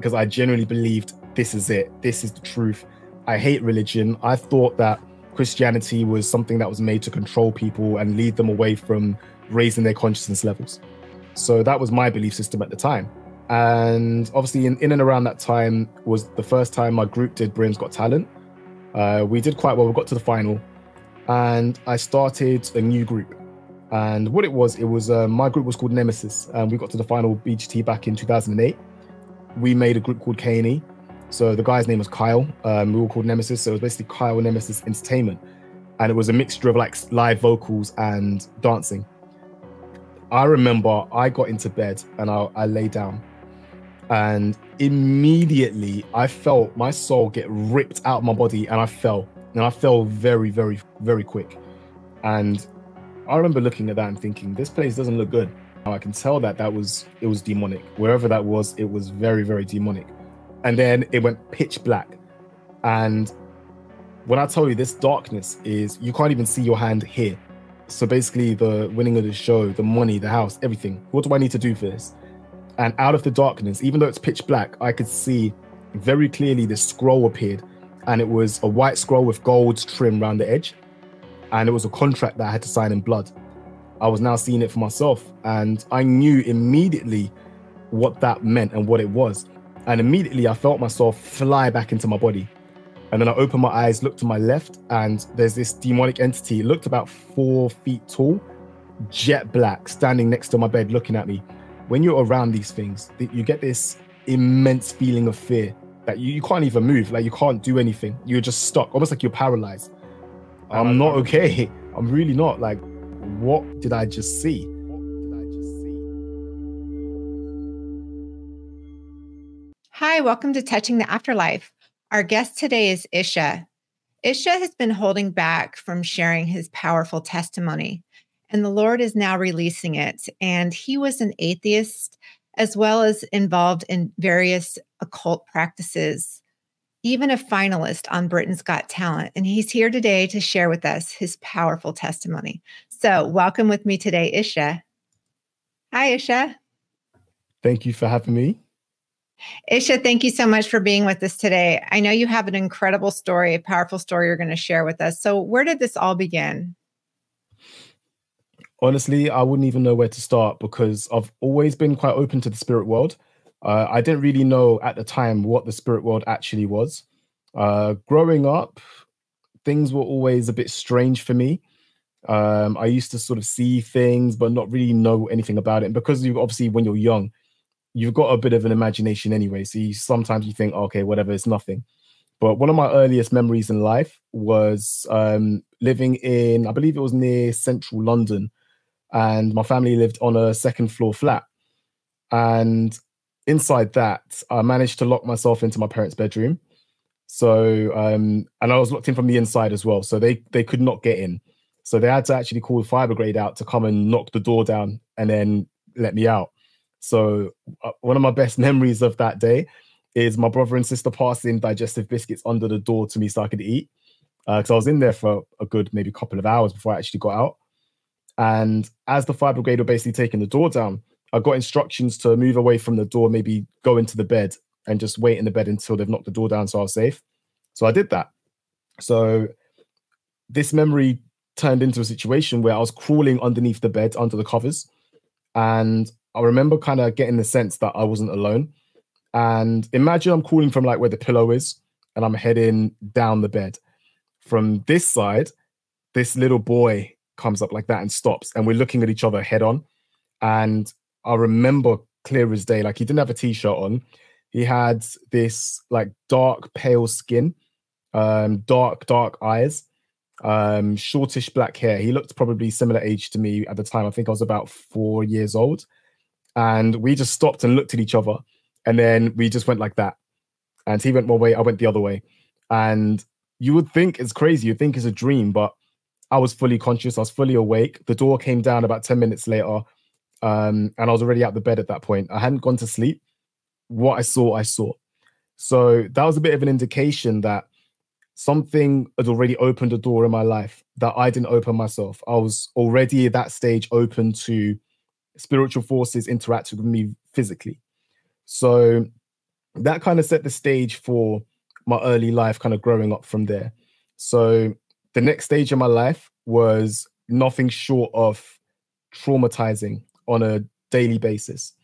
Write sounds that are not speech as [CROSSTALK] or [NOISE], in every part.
because I genuinely believed this is it. This is the truth. I hate religion. I thought that Christianity was something that was made to control people and lead them away from raising their consciousness levels. So that was my belief system at the time. And obviously, in, in and around that time was the first time my group did Britain's Got Talent. Uh, we did quite well. We got to the final, and I started a new group. And what it was, it was uh, my group was called Nemesis, and we got to the final BGT back in 2008. We made a group called K&E. So the guy's name was Kyle. Um, we were called Nemesis. So it was basically Kyle Nemesis Entertainment, and it was a mixture of like live vocals and dancing. I remember I got into bed and I, I lay down and immediately I felt my soul get ripped out of my body and I fell. And I fell very, very, very quick. And I remember looking at that and thinking, this place doesn't look good. I can tell that that was it was demonic. Wherever that was, it was very, very demonic. And then it went pitch black. And when I tell you this darkness is you can't even see your hand here. So basically the winning of the show, the money, the house, everything. What do I need to do for this? And out of the darkness, even though it's pitch black, I could see very clearly this scroll appeared. And it was a white scroll with gold trim around the edge. And it was a contract that I had to sign in blood. I was now seeing it for myself. And I knew immediately what that meant and what it was. And immediately I felt myself fly back into my body. And then I opened my eyes, looked to my left, and there's this demonic entity. It looked about four feet tall, jet black, standing next to my bed looking at me when you're around these things, you get this immense feeling of fear that you, you can't even move, like you can't do anything. You're just stuck, almost like you're paralyzed. I'm not okay. [LAUGHS] I'm really not. Like, what did I just see? Hi, welcome to Touching the Afterlife. Our guest today is Isha. Isha has been holding back from sharing his powerful testimony and the Lord is now releasing it. And he was an atheist as well as involved in various occult practices, even a finalist on Britain's Got Talent. And he's here today to share with us his powerful testimony. So, welcome with me today, Isha. Hi, Isha. Thank you for having me. Isha, thank you so much for being with us today. I know you have an incredible story, a powerful story you're going to share with us. So, where did this all begin? honestly, I wouldn't even know where to start because I've always been quite open to the spirit world. Uh, I didn't really know at the time what the spirit world actually was. Uh, growing up, things were always a bit strange for me. Um, I used to sort of see things, but not really know anything about it. And because you obviously, when you're young, you've got a bit of an imagination anyway. So you, sometimes you think, okay, whatever, it's nothing. But one of my earliest memories in life was um, living in, I believe it was near central London, and my family lived on a second floor flat. And inside that, I managed to lock myself into my parents' bedroom. So, um, and I was locked in from the inside as well. So they they could not get in. So they had to actually call the fire brigade out to come and knock the door down and then let me out. So uh, one of my best [LAUGHS] memories of that day is my brother and sister passing digestive biscuits under the door to me so I could eat. Because uh, I was in there for a good maybe couple of hours before I actually got out. And as the fire brigade were basically taking the door down, I got instructions to move away from the door, maybe go into the bed and just wait in the bed until they've knocked the door down so I was safe. So I did that. So this memory turned into a situation where I was crawling underneath the bed, under the covers. And I remember kind of getting the sense that I wasn't alone. And imagine I'm crawling from like where the pillow is and I'm heading down the bed. From this side, this little boy comes up like that and stops, and we're looking at each other head on. And I remember clear as day, like he didn't have a t-shirt on. He had this like dark pale skin, um, dark, dark eyes, um, shortish black hair. He looked probably similar age to me at the time. I think I was about four years old. And we just stopped and looked at each other. And then we just went like that. And he went one way, I went the other way. And you would think it's crazy, you think it's a dream, but I was fully conscious. I was fully awake. The door came down about 10 minutes later. Um, and I was already out the bed at that point. I hadn't gone to sleep. What I saw, I saw. So that was a bit of an indication that something had already opened a door in my life that I didn't open myself. I was already at that stage open to spiritual forces interacting with me physically. So that kind of set the stage for my early life, kind of growing up from there. So the next stage of my life was nothing short of traumatizing on a daily basis.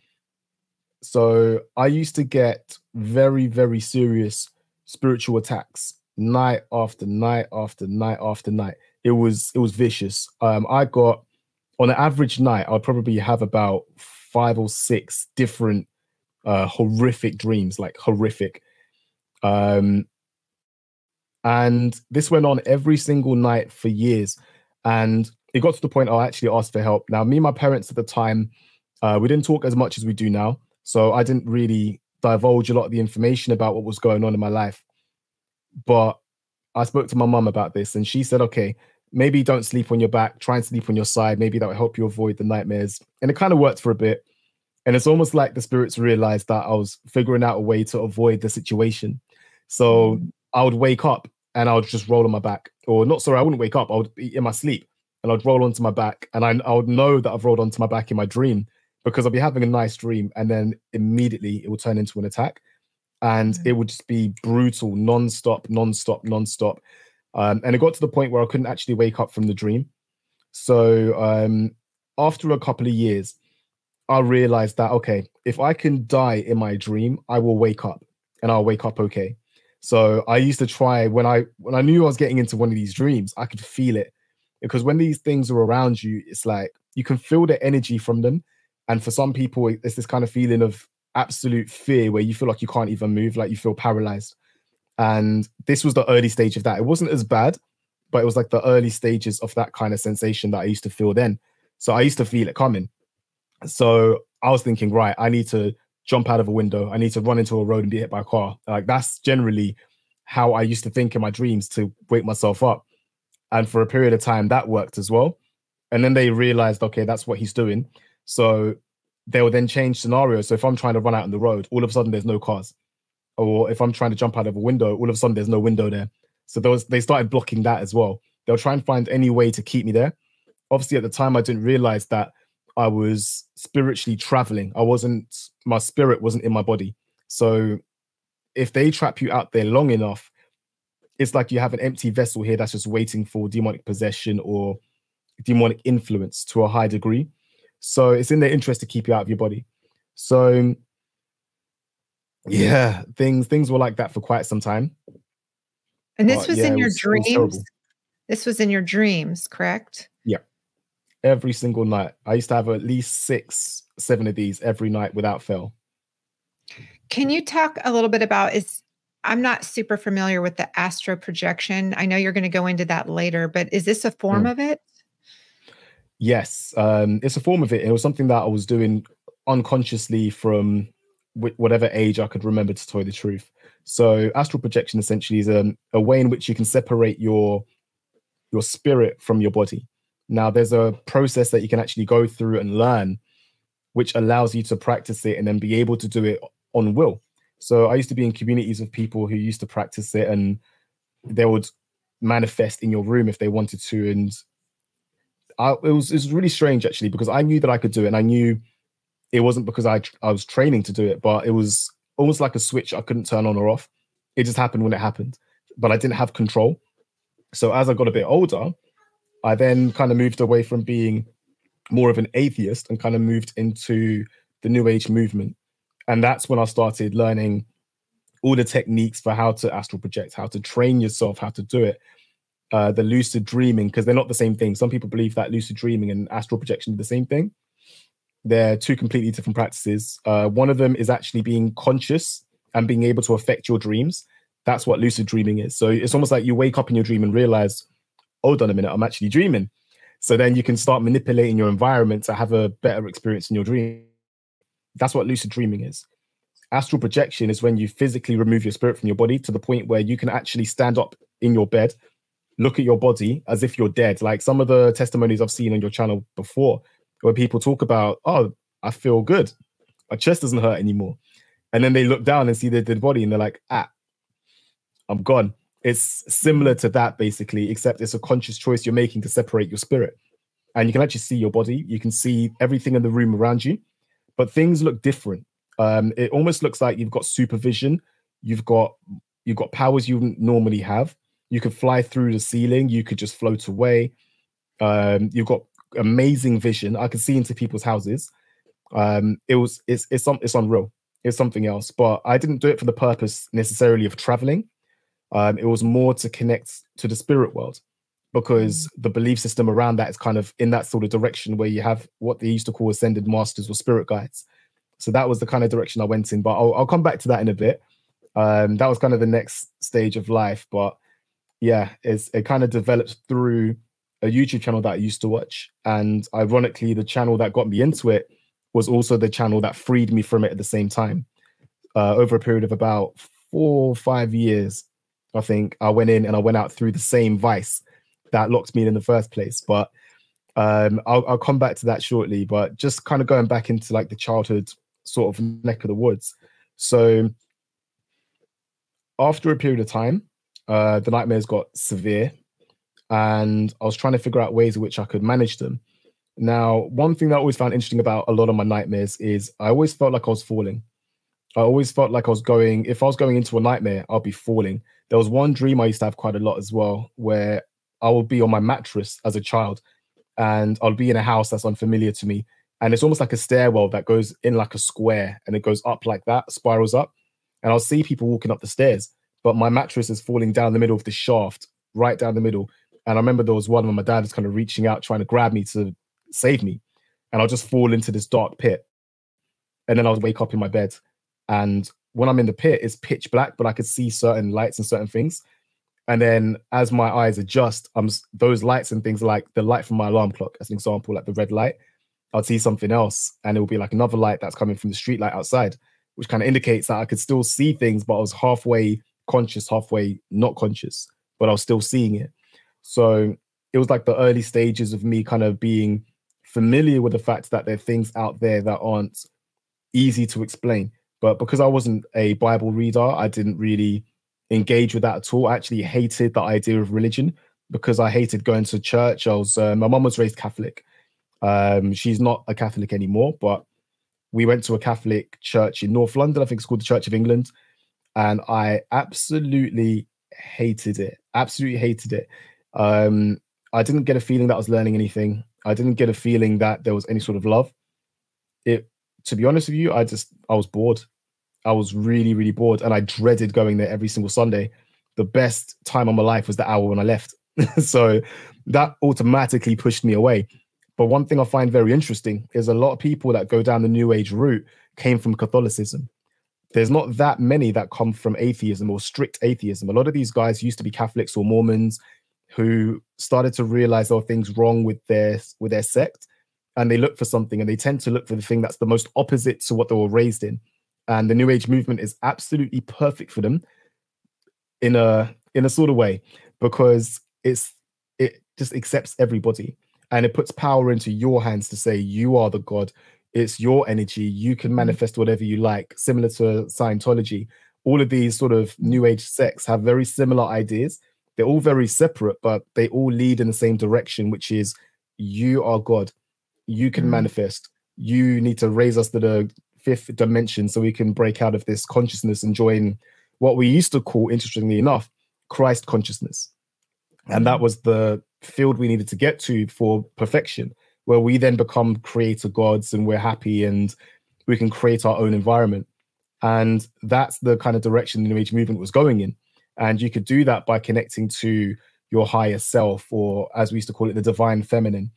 So I used to get very, very serious spiritual attacks night after night after night after night. It was it was vicious. Um, I got on an average night, I'd probably have about five or six different uh, horrific dreams, like horrific. Um, and this went on every single night for years. And it got to the point I actually asked for help. Now, me and my parents at the time, uh, we didn't talk as much as we do now. So I didn't really divulge a lot of the information about what was going on in my life. But I spoke to my mum about this and she said, okay, maybe don't sleep on your back, try and sleep on your side. Maybe that will help you avoid the nightmares. And it kind of worked for a bit. And it's almost like the spirits realized that I was figuring out a way to avoid the situation. So mm. I would wake up and I would just roll on my back. Or not sorry, I wouldn't wake up, I would be in my sleep and I'd roll onto my back. And I, I would know that I've rolled onto my back in my dream because I'll be having a nice dream and then immediately it will turn into an attack. And mm. it would just be brutal, non-stop, non-stop, non-stop. Um, and it got to the point where I couldn't actually wake up from the dream. So um, after a couple of years, I realized that okay, if I can die in my dream, I will wake up and I'll wake up okay. So I used to try when I when I knew I was getting into one of these dreams, I could feel it because when these things are around you, it's like you can feel the energy from them. And for some people, it's this kind of feeling of absolute fear where you feel like you can't even move, like you feel paralyzed. And this was the early stage of that. It wasn't as bad, but it was like the early stages of that kind of sensation that I used to feel then. So I used to feel it coming. So I was thinking, right, I need to jump out of a window. I need to run into a road and be hit by a car. Like that's generally how I used to think in my dreams to wake myself up. And for a period of time, that worked as well. And then they realized, okay, that's what he's doing. So they'll then change scenarios. So if I'm trying to run out on the road, all of a sudden there's no cars. Or if I'm trying to jump out of a window, all of a sudden there's no window there. So those they started blocking that as well. They'll try and find any way to keep me there. Obviously, at the time, I didn't realize that I was spiritually traveling. I wasn't, my spirit wasn't in my body. So if they trap you out there long enough, it's like you have an empty vessel here that's just waiting for demonic possession or demonic influence to a high degree. So it's in their interest to keep you out of your body. So yeah, things things were like that for quite some time. And this but, was yeah, in your was, dreams. This was in your dreams, correct? Yeah every single night. I used to have at least six, seven of these every night without fail. Can you talk a little bit about is I'm not super familiar with the astral projection. I know you're going to go into that later, but is this a form mm. of it? Yes, um, it's a form of it. It was something that I was doing unconsciously from whatever age I could remember to tell you the truth. So astral projection essentially is a, um, a way in which you can separate your your spirit from your body. Now, there's a process that you can actually go through and learn, which allows you to practice it and then be able to do it on will. So I used to be in communities of people who used to practice it and they would manifest in your room if they wanted to. And I, it was it was really strange actually because I knew that I could do it and I knew it wasn't because I I was training to do it, but it was almost like a switch I couldn't turn on or off. It just happened when it happened, but I didn't have control. So as I got a bit older, I then kind of moved away from being more of an atheist and kind of moved into the New Age movement. And that's when I started learning all the techniques for how to astral project, how to train yourself, how to do it. Uh, the lucid dreaming, because they're not the same thing. Some people believe that lucid dreaming and astral projection are the same thing. They're two completely different practices. Uh, one of them is actually being conscious and being able to affect your dreams. That's what lucid dreaming is. So it's almost like you wake up in your dream and realize, hold on a minute, I'm actually dreaming. So then you can start manipulating your environment to have a better experience in your dream. That's what lucid dreaming is. Astral projection is when you physically remove your spirit from your body to the point where you can actually stand up in your bed, look at your body as if you're dead. Like some of the testimonies I've seen on your channel before, where people talk about, oh, I feel good. My chest doesn't hurt anymore. And then they look down and see their dead body and they're like, ah, I'm gone. It's similar to that basically, except it's a conscious choice you're making to separate your spirit. And you can actually see your body, you can see everything in the room around you, but things look different. Um, it almost looks like you've got supervision. You've got you've got powers you normally have. You could fly through the ceiling. You could just float away. Um, you've got amazing vision. I could see into people's houses. Um, it was it's it's some it's unreal. It's something else. But I didn't do it for the purpose necessarily of traveling. Um, it was more to connect to the spirit world because mm. the belief system around that is kind of in that sort of direction where you have what they used to call ascended masters or spirit guides. So that was the kind of direction I went in. But I'll, I'll come back to that in a bit. Um, that was kind of the next stage of life. But yeah, it's, it kind of developed through a YouTube channel that I used to watch. And ironically, the channel that got me into it was also the channel that freed me from it at the same time. Uh, over a period of about four or five years, I think I went in and I went out through the same vice that locked me in, in the first place. But um, I'll, I'll come back to that shortly. But just kind of going back into like the childhood sort of neck of the woods. So after a period of time, uh, the nightmares got severe, and I was trying to figure out ways in which I could manage them. Now, one thing that I always found interesting about a lot of my nightmares is I always felt like I was falling. I always felt like I was going, if I was going into a nightmare, I'll be falling. There was one dream I used to have quite a lot as well, where I would be on my mattress as a child and I'll be in a house that's unfamiliar to me. And it's almost like a stairwell that goes in like a square and it goes up like that, spirals up. And I'll see people walking up the stairs, but my mattress is falling down the middle of the shaft, right down the middle. And I remember there was one where my dad was kind of reaching out, trying to grab me to save me. And I'll just fall into this dark pit. And then I'll wake up in my bed. And when I'm in the pit, it's pitch black, but I could see certain lights and certain things. And then as my eyes adjust, I'm those lights and things like the light from my alarm clock, as an example, like the red light, I'll see something else, and it will be like another light that's coming from the street light outside, which kind of indicates that I could still see things, but I was halfway conscious, halfway not conscious, but I was still seeing it. So it was like the early stages of me kind of being familiar with the fact that there are things out there that aren't easy to explain. But because I wasn't a Bible reader, I didn't really engage with that at all. I actually hated the idea of religion because I hated going to church. I was uh, my mom was raised Catholic. Um, she's not a Catholic anymore, but we went to a Catholic church in North London. I think it's called the Church of England, and I absolutely hated it. Absolutely hated it. Um, I didn't get a feeling that I was learning anything. I didn't get a feeling that there was any sort of love. It, to be honest with you, I just I was bored. I was really, really bored and I dreaded going there every single Sunday. The best time of my life was the hour when I left. [LAUGHS] so that automatically pushed me away. But one thing I find very interesting is a lot of people that go down the New Age route came from Catholicism. There's not that many that come from atheism or strict atheism. A lot of these guys used to be Catholics or Mormons who started to realize there were things wrong with their with their sect and they look for something and they tend to look for the thing that's the most opposite to what they were raised in and the new age movement is absolutely perfect for them in a in a sort of way because it's it just accepts everybody and it puts power into your hands to say you are the god it's your energy you can mm-hmm. manifest whatever you like similar to scientology all of these sort of new age sects have very similar ideas they're all very separate but they all lead in the same direction which is you are god you can mm. manifest you need to raise us to the fifth dimension so we can break out of this consciousness and join what we used to call, interestingly enough, Christ consciousness. And that mm. was the field we needed to get to for perfection, where we then become creator gods and we're happy and we can create our own environment. And that's the kind of direction the New Age movement was going in. And you could do that by connecting to your higher self, or as we used to call it, the divine feminine,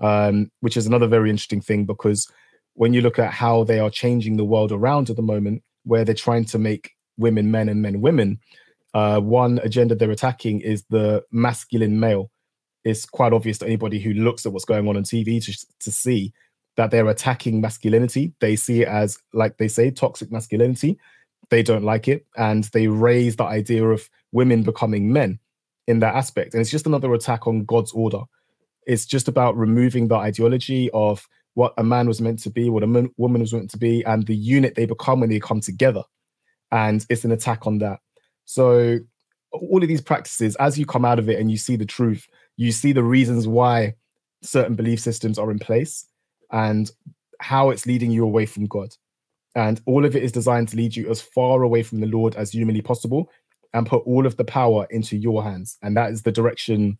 um, which is another very interesting thing because when you look at how they are changing the world around at the moment, where they're trying to make women men and men women, uh, one agenda they're attacking is the masculine male. It's quite obvious to anybody who looks at what's going on on TV to, to see that they're attacking masculinity. They see it as, like they say, toxic masculinity. They don't like it. And they raise the idea of women becoming men in that aspect. And it's just another attack on God's order. It's just about removing the ideology of what a man was meant to be, what a man, woman was meant to be, and the unit they become when they come together. And it's an attack on that. So, all of these practices, as you come out of it and you see the truth, you see the reasons why certain belief systems are in place and how it's leading you away from God. And all of it is designed to lead you as far away from the Lord as humanly possible and put all of the power into your hands. And that is the direction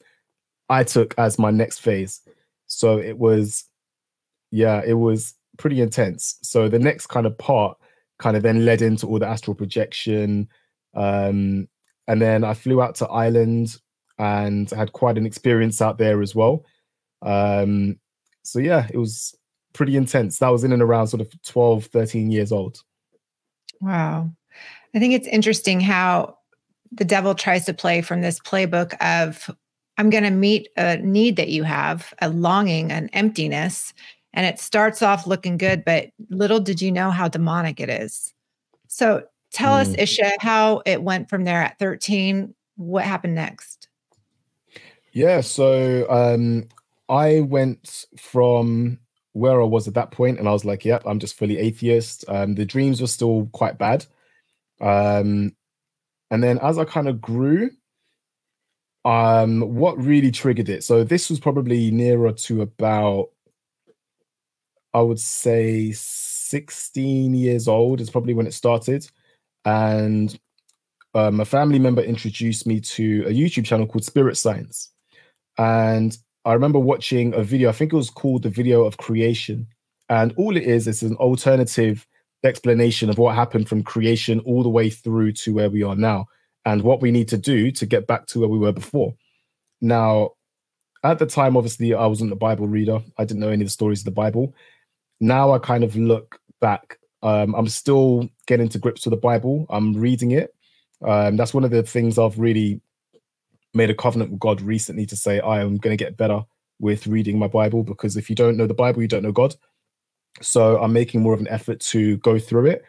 I took as my next phase. So it was, yeah, it was pretty intense. So the next kind of part kind of then led into all the astral projection. Um, and then I flew out to Ireland and had quite an experience out there as well. Um, so yeah, it was pretty intense. That was in and around sort of 12, 13 years old. Wow. I think it's interesting how the devil tries to play from this playbook of I'm going to meet a need that you have, a longing, an emptiness, and it starts off looking good, but little did you know how demonic it is. So tell mm. us, Isha, how it went from there at 13. What happened next? Yeah, so um, I went from where I was at that point, and I was like, "Yep, I'm just fully atheist." Um, the dreams were still quite bad, um, and then as I kind of grew, um, what really triggered it? So this was probably nearer to about, I would say, 16 years old is probably when it started, and um, a family member introduced me to a YouTube channel called Spirit Science, and I remember watching a video, I think it was called the video of creation. And all it is, is an alternative explanation of what happened from creation all the way through to where we are now and what we need to do to get back to where we were before. Now, at the time, obviously, I wasn't a Bible reader. I didn't know any of the stories of the Bible. Now I kind of look back. Um, I'm still getting to grips with the Bible. I'm reading it. Um, that's one of the things I've really made a covenant with God recently to say I am going to get better with reading my Bible because if you don't know the Bible, you don't know God. So I'm making more of an effort to go through it.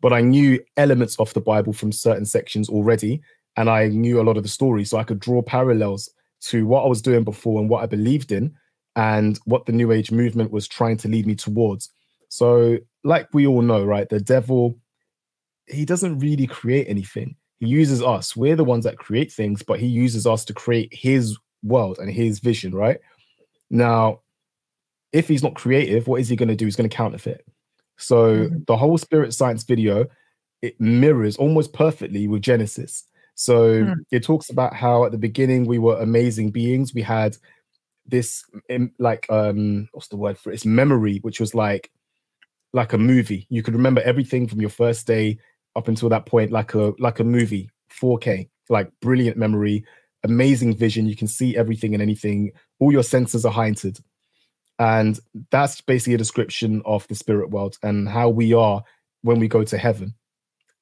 But I knew elements of the Bible from certain sections already, and I knew a lot of the stories, so I could draw parallels to what I was doing before and what I believed in, and what the New Age movement was trying to lead me towards. So, like we all know, right, the devil, he doesn't really create anything he uses us. We're the ones that create things, but he uses us to create his world and his vision, right? Now, if he's not creative, what is he going to do? He's going to counterfeit. So mm-hmm. the whole spirit science video, it mirrors almost perfectly with Genesis. So mm. it talks about how at the beginning we were amazing beings. We had this like um what's the word for it? It's memory, which was like like a movie. You could remember everything from your first day up until that point like a like a movie 4k like brilliant memory amazing vision you can see everything and anything all your senses are heightened. And that's basically a description of the spirit world and how we are when we go to heaven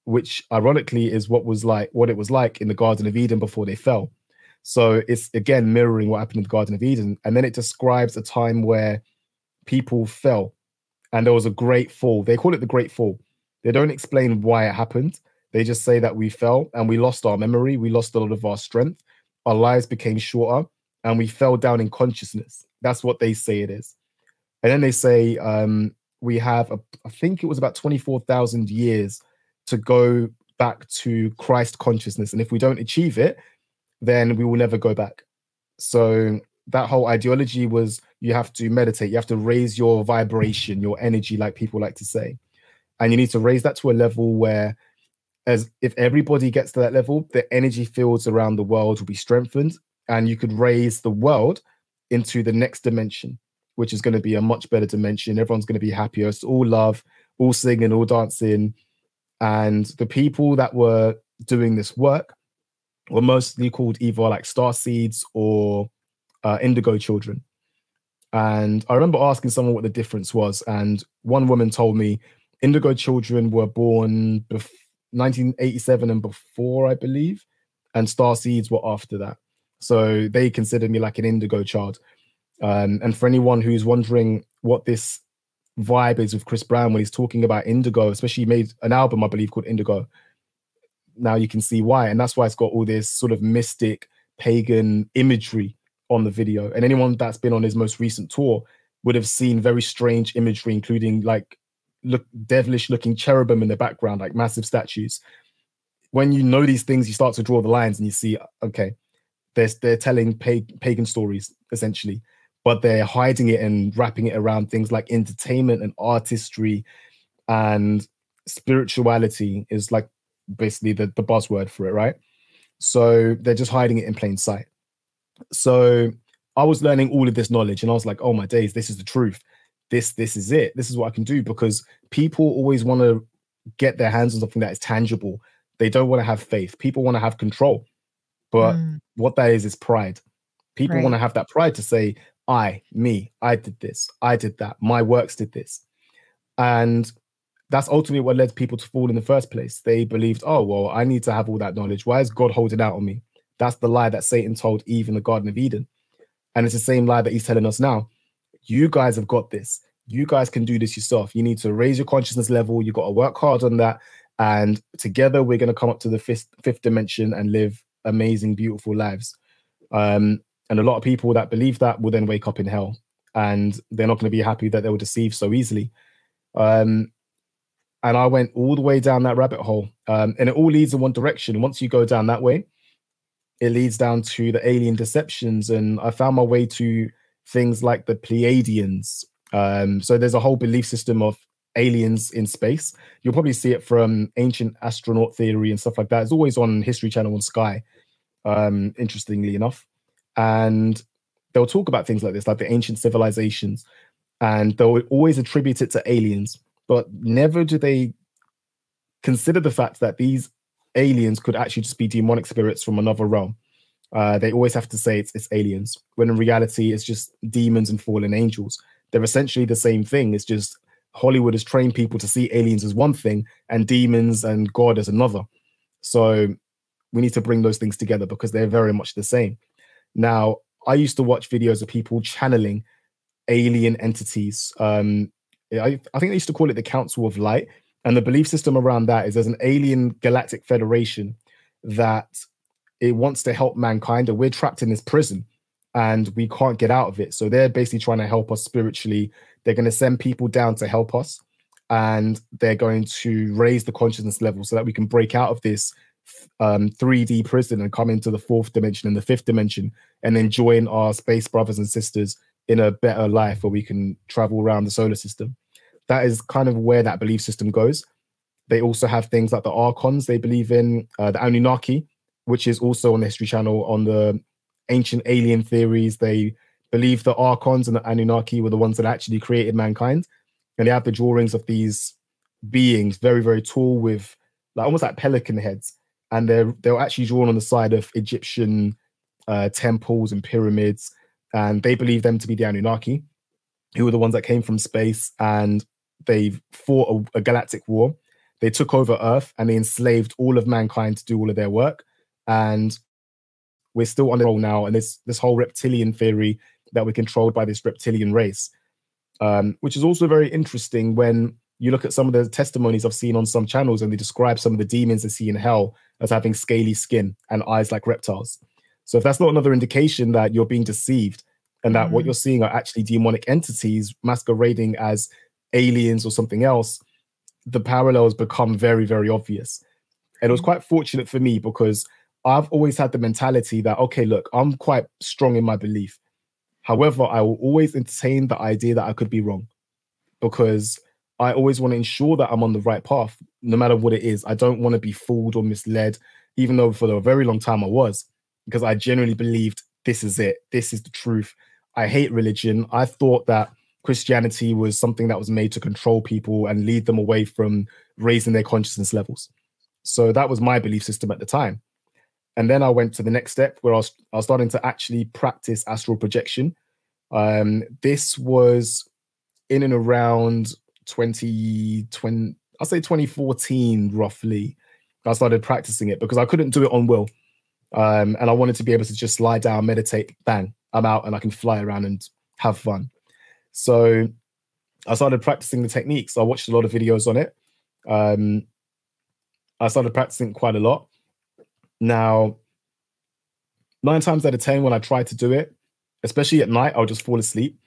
which ironically is what was like what it was like in the garden of eden before they fell. So it's again mirroring what happened in the garden of eden. And then it describes a time where people fell and there was a great fall. They call it the great fall they don't explain why it happened. They just say that we fell and we lost our memory, we lost a lot of our strength, our lives became shorter, and we fell down in consciousness. That's what they say it is. And then they say um, we have, a, I think it was about 24,000 years to go back to Christ consciousness. And if we don't achieve it, then we will never go back. So that whole ideology was you have to meditate, you have to raise your vibration, your energy, like people like to say and you need to raise that to a level where as if everybody gets to that level the energy fields around the world will be strengthened and you could raise the world into the next dimension which is going to be a much better dimension. Everyone's going to be happier. It's all love all singing all dancing. And the people that were doing this work were mostly called either like star seeds or uh, indigo children. And i remember asking someone what the difference was and one woman told me Indigo children were born bef- 1987 and before, I believe, and Star Seeds were after that. So they considered me like an Indigo child. Um, and for anyone who's wondering what this vibe is with Chris Brown when he's talking about Indigo, especially he made an album, I believe, called Indigo. Now you can see why. And that's why it's got all this sort of mystic pagan imagery on the video. And anyone that's been on his most recent tour would have seen very strange imagery, including like look devilish looking cherubim in the background, like massive statues. When you know these things, you start to draw the lines and you see, okay, they're, they're telling pagan stories essentially, but they're hiding it and wrapping it around things like entertainment and artistry and spirituality is like basically the, the buzzword for it, right? So they're just hiding it in plain sight. So I was learning all of this knowledge and I was like, oh my days, this is the truth. This, this is it. This is what I can do because people always want to get their hands on something that is tangible. They don't want to have faith. People want to have control. But mm. what that is is pride. People right. want to have that pride to say, I, me, I did this, I did that, my works did this. And that's ultimately what led people to fall in the first place. They believed, oh, well, I need to have all that knowledge. Why is God holding out on me? That's the lie that Satan told Eve in the Garden of Eden. And it's the same lie that he's telling us now. You guys have got this. You guys can do this yourself. You need to raise your consciousness level. You've got to work hard on that. And together we're going to come up to the fifth, fifth dimension and live amazing, beautiful lives. Um, and a lot of people that believe that will then wake up in hell and they're not going to be happy that they were deceived so easily. Um, and I went all the way down that rabbit hole. Um, and it all leads in one direction. Once you go down that way, it leads down to the alien deceptions. And I found my way to things like the Pleiadians. Um, so there's a whole belief system of aliens in space. You'll probably see it from ancient astronaut theory and stuff like that. It's always on History Channel and Sky, um, interestingly enough. And they'll talk about things like this, like the ancient civilizations, and they'll always attribute it to aliens, but never do they consider the fact that these aliens could actually just be demonic spirits from another realm. Uh, they always have to say it's, it's aliens, when in reality it's just demons and fallen angels. They're essentially the same thing. It's just Hollywood has trained people to see aliens as one thing and demons and God as another. So we need to bring those things together because they're very much the same. Now, I used to watch videos of people channeling alien entities. Um, I, I think they used to call it the Council of Light. And the belief system around that is there's an alien galactic federation that it wants to help mankind, and we're trapped in this prison and we can't get out of it. So they're basically trying to help us spiritually. They're going to send people down to help us, and they're going to raise the consciousness level so that we can break out of this um, 3D prison and come into the fourth dimension and the fifth dimension, and then join our space brothers and sisters in a better life where we can travel around the solar system. That is kind of where that belief system goes. They also have things like the Archons. They believe in uh, the Anunnaki, which is also on the History Channel on the ancient alien theories. They believe the Archons and the Anunnaki were the ones that actually created mankind. And they have the drawings of these beings, very, very tall, with like almost like pelican heads and they're they're actually drawn on the side of Egyptian uh, temples and pyramids, and they believe them to be the Anunnaki, who were the ones that came from space and they fought a, a galactic war. They took over Earth and they enslaved all of mankind to do all of their work, and we're still on the roll now. And this this whole reptilian theory that we're controlled by this reptilian race, um, which is also very interesting when you look at some of the testimonies I've seen on some channels and they describe some of the demons they see in hell as having scaly skin and eyes like reptiles. So if that's not another indication that you're being deceived and that mm. what you're seeing are actually demonic entities masquerading as aliens or something else, the parallels become very, very obvious. And it was mm. quite fortunate for me because I've always had the mentality that, okay, look, I'm quite strong in my belief. However, I will always entertain the idea that I could be wrong because I always want to ensure that I'm on the right path, no matter what it is. I don't want to be fooled or misled, even though for a very long time I was, because I genuinely believed this is it. This is the truth. I hate religion. I thought that Christianity was something that was made to control people and lead them away from raising their consciousness levels. So that was my belief system at the time. And then I went to the next step where I was, I was starting to actually practice astral projection. Um, this was in and around 2020, I'll say 2014 roughly. I started practicing it because I couldn't do it on will. Um, and I wanted to be able to just lie down, meditate, bang, I'm out and I can fly around and have fun. So I started practicing the techniques. I watched a lot of videos on it. Um, I started practicing quite a lot. Now, nine times out of 10, when I tried to do it, especially at night, I'll just fall asleep.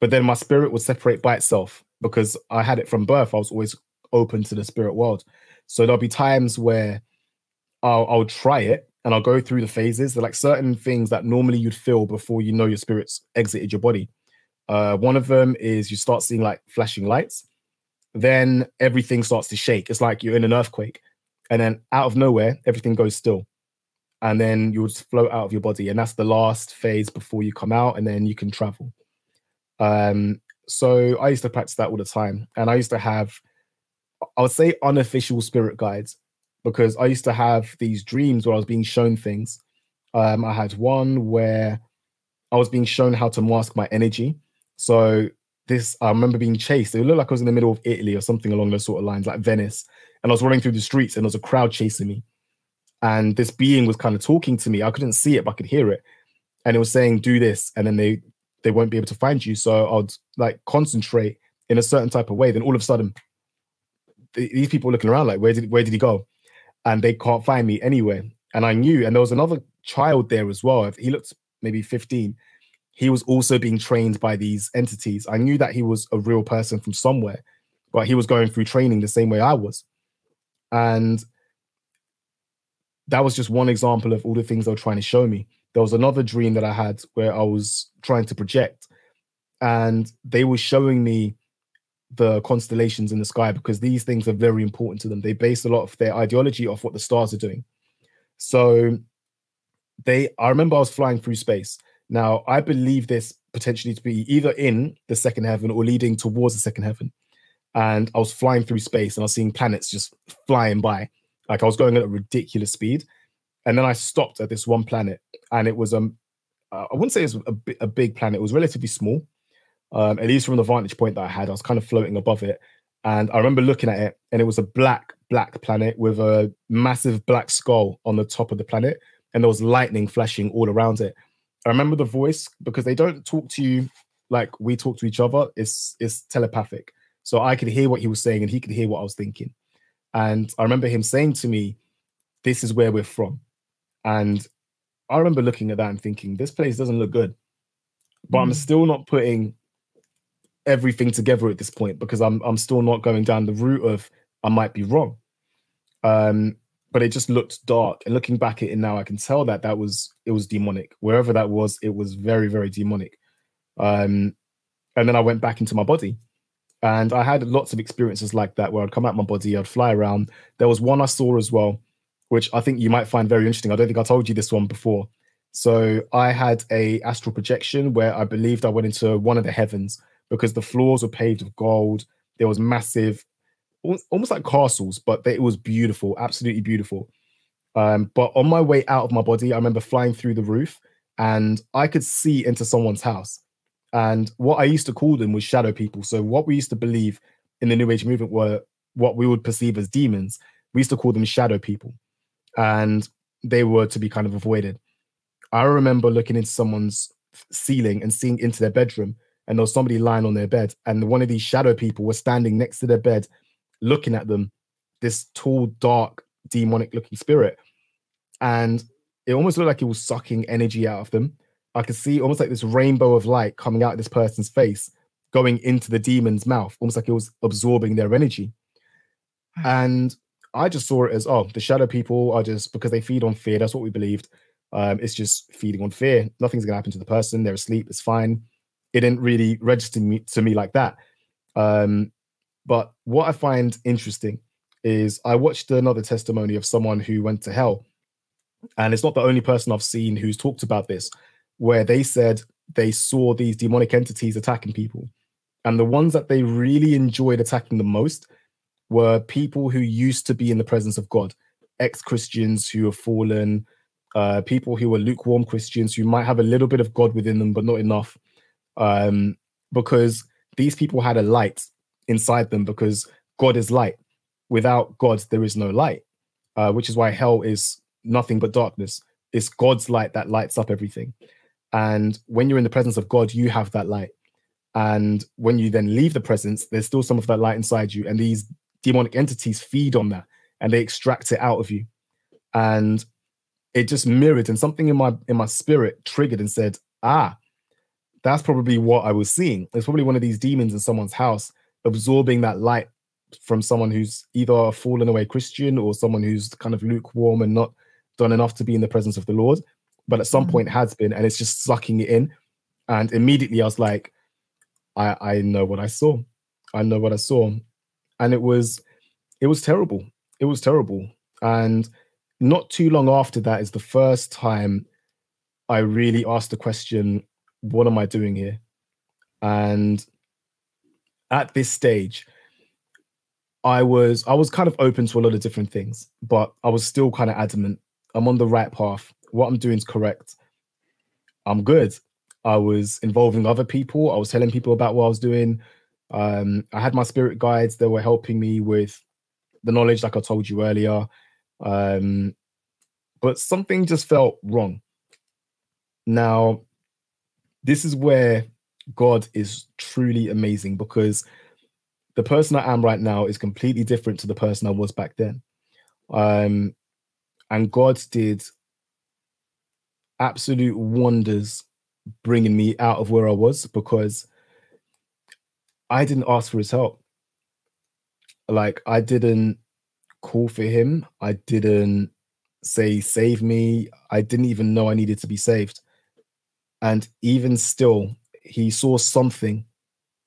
But then my spirit would separate by itself because I had it from birth. I was always open to the spirit world. So there'll be times where I'll, I'll try it and I'll go through the phases. They're like certain things that normally you'd feel before you know your spirit's exited your body. Uh, one of them is you start seeing like flashing lights. then everything starts to shake. It's like you're in an earthquake. And then out of nowhere, everything goes still. And then you'll just float out of your body. And that's the last phase before you come out, and then you can travel. Um, so I used to practice that all the time. And I used to have, I would say, unofficial spirit guides because I used to have these dreams where I was being shown things. Um, I had one where I was being shown how to mask my energy. So this, I remember being chased. It looked like I was in the middle of Italy or something along those sort of lines, like Venice. And I was running through the streets and there was a crowd chasing me. And this being was kind of talking to me. I couldn't see it, but I could hear it. And it was saying, do this. And then they they won't be able to find you. So I'd like concentrate in a certain type of way. Then all of a sudden, th- these people looking around like, where did where did he go? And they can't find me anywhere. And I knew, and there was another child there as well. He looked maybe 15. He was also being trained by these entities. I knew that he was a real person from somewhere, but he was going through training the same way I was. And that was just one example of all the things they were trying to show me there was another dream that I had where I was trying to project, and they were showing me the constellations in the sky because these things are very important to them. They base a lot of their ideology off what the stars are doing. So they I remember I was flying through space. Now I believe this potentially to be either in the second heaven or leading towards the second heaven. And I was flying through space and I was seeing planets just flying by. Like I was going at a ridiculous speed. And then I stopped at this one planet, and it was um, uh, I wouldn't say it was a, a big planet. It was relatively small, um, at least from the vantage point that I had. I was kind of floating above it, and I remember looking at it, and it was a black, black planet with a massive black skull on the top of the planet, and there was lightning flashing all around it. I remember the voice because they don't talk to you like we talk to each other. It's it's telepathic, so I could hear what he was saying, and he could hear what I was thinking. And I remember him saying to me, "This is where we're from." And I remember looking at that and thinking, this place doesn't look good. But mm. I'm still not putting everything together at this point because I'm I'm still not going down the route of I might be wrong. Um, but it just looked dark. And looking back at it now, I can tell that that was it was demonic. Wherever that was, it was very very demonic. Um, and then I went back into my body, and I had lots of experiences like that where I'd come out my body, I'd fly around. There was one I saw as well which I think you might find very interesting. I don't think I told you this one before. So I had a astral projection where I believed I went into one of the heavens because the floors were paved with gold. There was massive, almost like castles, but it was beautiful, absolutely beautiful. Um, but on my way out of my body, I remember flying through the roof and I could see into someone's house. And what I used to call them was shadow people. So what we used to believe in the New Age movement were what we would perceive as demons. We used to call them shadow people and they were to be kind of avoided. I remember looking into someone's ceiling and seeing into their bedroom, and there was somebody lying on their bed, and one of these shadow people was standing next to their bed, looking at them. This tall, dark, demonic looking spirit, and it almost looked like it was sucking energy out of them. I could see almost like this rainbow of light coming out of this person's face, going into the demon's mouth, almost like it was absorbing their energy. And I just saw it as oh, the shadow people are just because they feed on fear. That's what we believed. Um, it's just feeding on fear. Nothing's gonna happen to the person. They're asleep. It's fine. It didn't really register me, to me like that. Um, but what I find interesting is I watched another testimony of someone who went to hell, and it's not the only person I've seen who's talked about this, where they said they saw these demonic entities attacking people, and the ones that they really enjoyed attacking the most were people who used to be in the presence of God, ex Christians who have fallen, uh, people who were lukewarm Christians who might have a little bit of God within them, but not enough. Um, because these people had a light inside them, because God is light. Without God, there is no light, uh, which is why hell is nothing but darkness. It's God's light that lights up everything. And when you're in the presence of God, you have that light. And when you then leave the presence, there's still some of that light inside you. And these demonic entities feed on that and they extract it out of you. And it just mirrored and something in my in my spirit triggered and said, ah, that's probably what I was seeing. It's probably one of these demons in someone's house absorbing that light from someone who's either a fallen away Christian or someone who's kind of lukewarm and not done enough to be in the presence of the Lord, but at some mm-hmm. point has been, and it's just sucking it in. And immediately I was like, I, I know what I saw. I know what I saw. and it was it was terrible. It was terrible. And not too long after that is the first time I really asked the question, what am I doing here? And at this stage, I was I was kind of open to a lot of different things, but I was still kind of adamant. I'm on the right path. What I'm doing is correct. I'm good. I was involving other people. I was telling people about what I was doing. Um, I had my spirit guides that were helping me with the knowledge, like I told you earlier. Um, but something just felt wrong. Now, this is where God is truly amazing because the person I am right now is completely different to the person I was back then. Um, and God did absolute wonders bringing me out of where I was because I didn't ask for his help. Like, I didn't call for him. I didn't say, save me. I didn't even know I needed to be saved. And even still, he saw something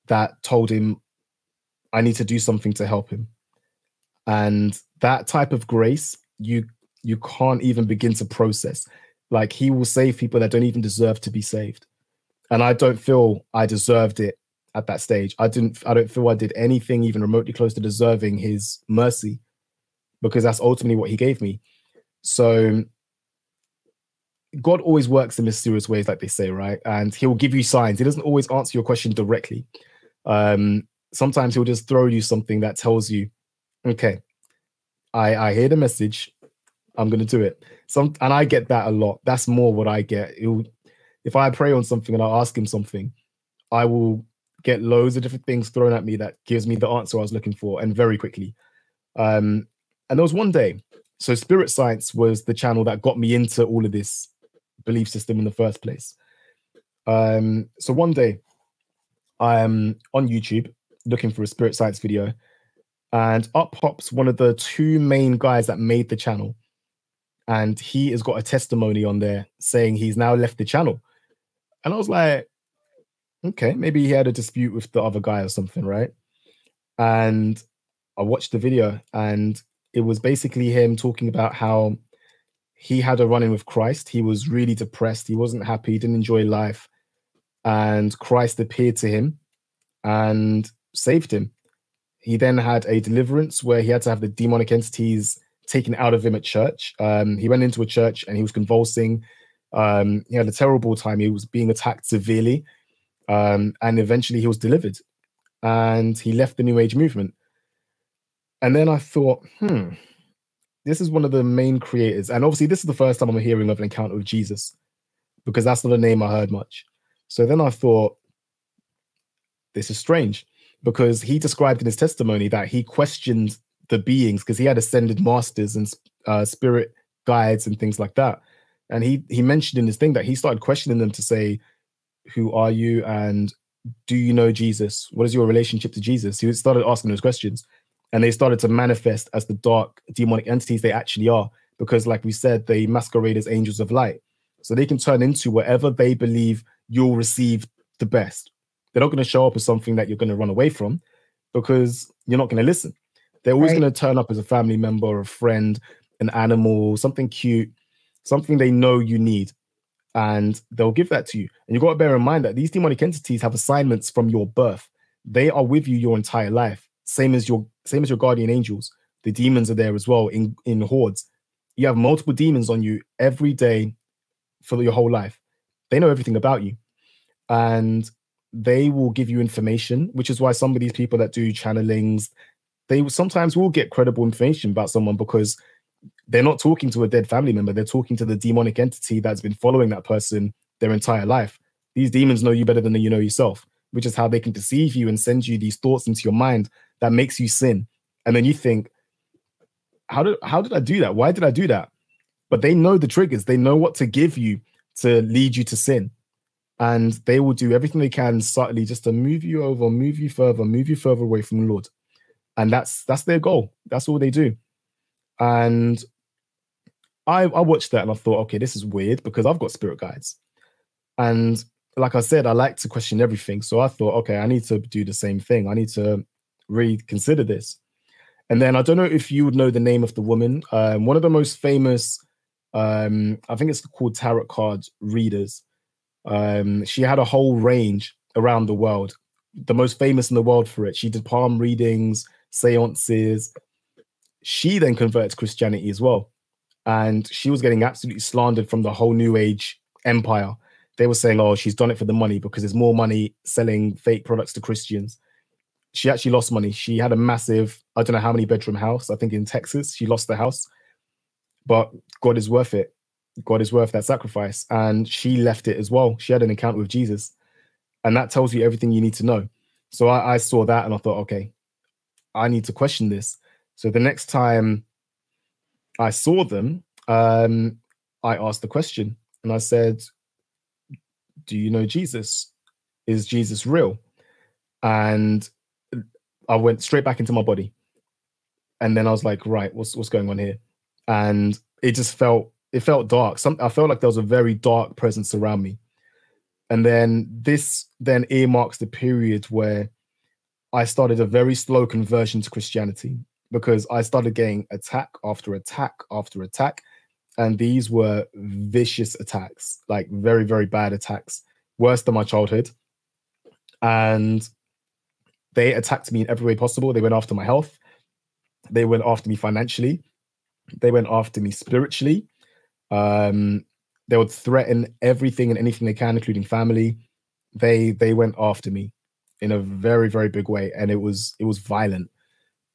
that told him, I need to do something to help him. And that type of grace, you you can't even begin to process. Like he will save people that don't even deserve to be saved. And I don't feel I deserved it at that stage. I didn't I don't feel I did anything even remotely close to deserving his mercy because that's ultimately what he gave me. So God always works in mysterious ways, like they say, right? And he'll give you signs. He doesn't always answer your question directly. Um, sometimes he'll just throw you something that tells you, okay, I I hear the message, I'm gonna do it. Some and I get that a lot. That's more what I get. It'll, if I pray on something and I ask him something, I will get loads of different things thrown at me that gives me the answer I was looking for, and very quickly. Um, and there was one day, so Spirit Science was the channel that got me into all of this belief system in the first place. Um, so one day, I'm on YouTube looking for a Spirit Science video, and up pops one of the two main guys that made the channel. And he has got a testimony on there saying he's now left the channel. And I was like, okay, maybe he had a dispute with the other guy or something, right? And I watched the video and it was basically him talking about how he had a run in with Christ. He was really depressed. He wasn't happy. He didn't enjoy life. And Christ appeared to him and saved him. He then had a deliverance where he had to have the demonic entities taken out of him at church. Um, he went into a church and he was convulsing. Um, he had a terrible time. He was being attacked severely. Um, and eventually he was delivered and he left the New Age movement. And then I thought, hmm, this is one of the main creators. And obviously, this is the first time I'm hearing of an encounter with Jesus because that's not a name I heard much. So then I thought, this is strange because he described in his testimony that he questioned the beings because he had ascended masters and uh, spirit guides and things like that. And he he mentioned in his thing that he started questioning them to say, "Who are you?" and "Do you know Jesus? What is your relationship to Jesus?" He started asking those questions, and they started to manifest as the dark demonic entities they actually are because like we said they masquerade as angels of light so they can turn into whatever they believe you'll receive the best they're not going to show up as something that you're going to run away from because you're not going to listen they're always right. going to turn up as a family member a friend an animal something cute something they know you need and they'll give that to you and you've got to bear in mind that these demonic entities have assignments from your birth they are with you your entire life same as your same as your guardian angels. The demons are there as well in in hordes. You have multiple demons on you every day for your whole life. They know everything about you, and they will give you information. Which is why some of these people that do channelings, they sometimes will get credible information about someone because they're not talking to a dead family member. They're talking to the demonic entity that's been following that person their entire life. These demons know you better than you know yourself, which is how they can deceive you and send you these thoughts into your mind that makes you sin. And then you think, how did how did I do that? Why did I do that? But they know the triggers, they know what to give you to lead you to sin. And they will do everything they can subtly just to move you over, move you further, move you further away from the Lord. And that's that's their goal. That's all they do. And I, I watched that and I thought, okay, this is weird because I've got spirit guides. And like I said, I like to question everything. So I thought, okay, I need to do the same thing. I need to reconsider this. And then I don't know if you would know the name of the woman. Um, one of the most famous, um, I think it's called tarot card readers. Um, she had a whole range around the world. The most famous in the world for it. She did palm readings, seances. She then converted to Christianity as well. And she was getting absolutely slandered from the whole New Age empire. They were saying, oh, she's done it for the money because there's more money selling fake products to Christians. She actually lost money. She had a massive, I don't know how many bedroom house, I think in Texas. She lost the house. But God is worth it. God is worth that sacrifice. And she left it as well. She had an encounter with Jesus. And that tells you everything you need to know. So I, I saw that and I thought, okay, I need to question this. So the next time I saw them, um, I asked the question and I said, Do you know Jesus? Is Jesus real? And I went straight back into my body. And then I was like, right, what's what's going on here? And it just felt it felt dark. Some I felt like there was a very dark presence around me. And then this then earmarks the period where I started a very slow conversion to Christianity because I started getting attack after attack after attack. And these were vicious attacks, like very, very bad attacks, worse than my childhood. And they attacked me in every way possible. They went after my health, they went after me financially, they went after me spiritually. Um, they would threaten everything and anything they can, including family. They they went after me in a very very big way, and it was it was violent.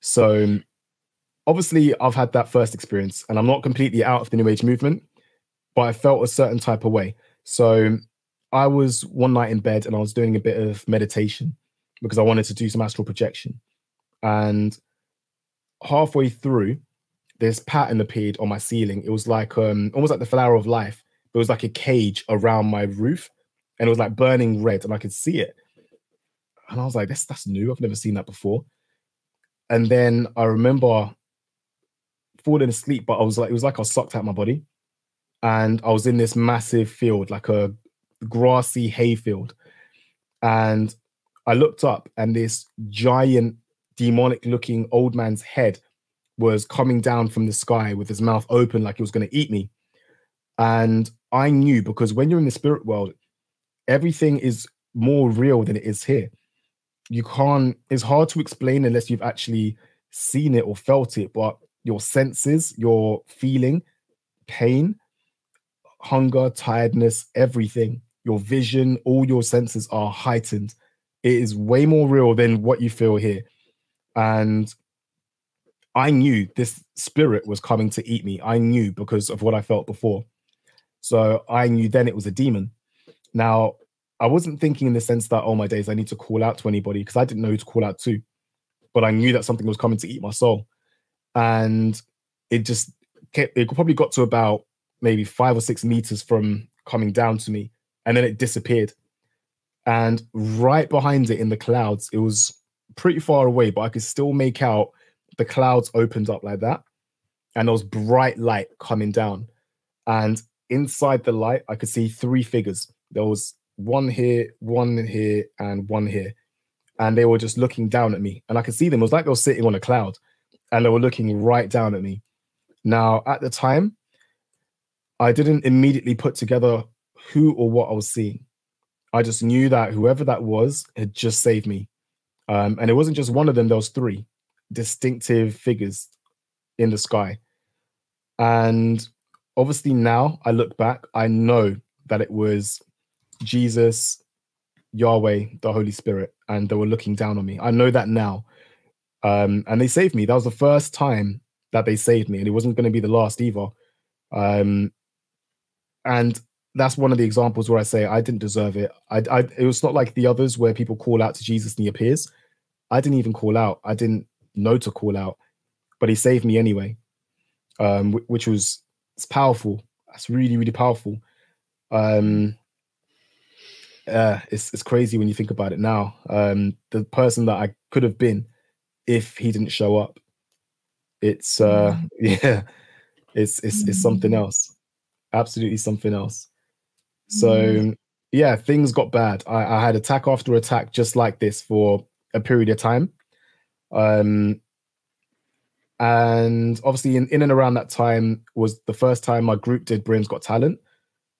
So obviously, I've had that first experience, and I'm not completely out of the New Age movement, but I felt a certain type of way. So I was one night in bed, and I was doing a bit of meditation because I wanted to do some astral projection, and halfway through, this pattern appeared on my ceiling. It was like um almost like the flower of life. It was like a cage around my roof, and it was like burning red, and I could see it. And I was like, "That's that's new. I've never seen that before." And then I remember falling asleep, but I was like, it was like I sucked out my body, and I was in this massive field, like a grassy hay field, and I looked up, and this giant demonic-looking old man's head was coming down from the sky with his mouth open like he was going to eat me. And I knew because when you're in the spirit world, everything is more real than it is here. You can't, it's hard to explain unless you've actually seen it or felt it, but your senses, your feeling, pain, hunger, tiredness, everything, your vision, all your senses are heightened. It is way more real than what you feel here. And I knew this spirit was coming to eat me. I knew because of what I felt before. So I knew then it was a demon. Now, I wasn't thinking in the sense that, oh my days, I need to call out to anybody because I didn't know who to call out to. But I knew that something was coming to eat my soul. And it just kept, it probably got to about maybe five or six meters from coming down to me. And then it disappeared. And right behind it in the clouds, it was pretty far away, but I could still make out the clouds opened up like that and there was bright light coming down and inside the light i could see three figures there was one here one here and one here. And they were just looking down at me. And i could see them. It was like they were sitting on a cloud. And they were looking right down at me. Now at the time i didn't immediately put together who or what i was seeing. I just knew that whoever that was had just saved me. Um, and it wasn't just one of them. There was three distinctive figures in the sky. And obviously, now I look back, I know that it was Jesus, Yahweh, the Holy Spirit, and they were looking down on me. I know that now. Um, and they saved me. That was the first time that they saved me, and it wasn't going to be the last either. Um, and that's one of the examples where I say I didn't deserve it. I, I, it was not like the others where people call out to Jesus and he appears. I didn't even call out. I didn't know to call out, but he saved me anyway, um, which was it's powerful. That's really really powerful. Um, uh, it's it's crazy when you think about it now. Um, the person that I could have been if he didn't show up. It's uh, [LAUGHS] yeah, it's it's it's something mm. else. Absolutely something else. So mm. yeah, things got bad. I, I had attack after attack just like this for a period of time Um, and obviously, in, in and around that time was the first time my group did Britain's Got Talent.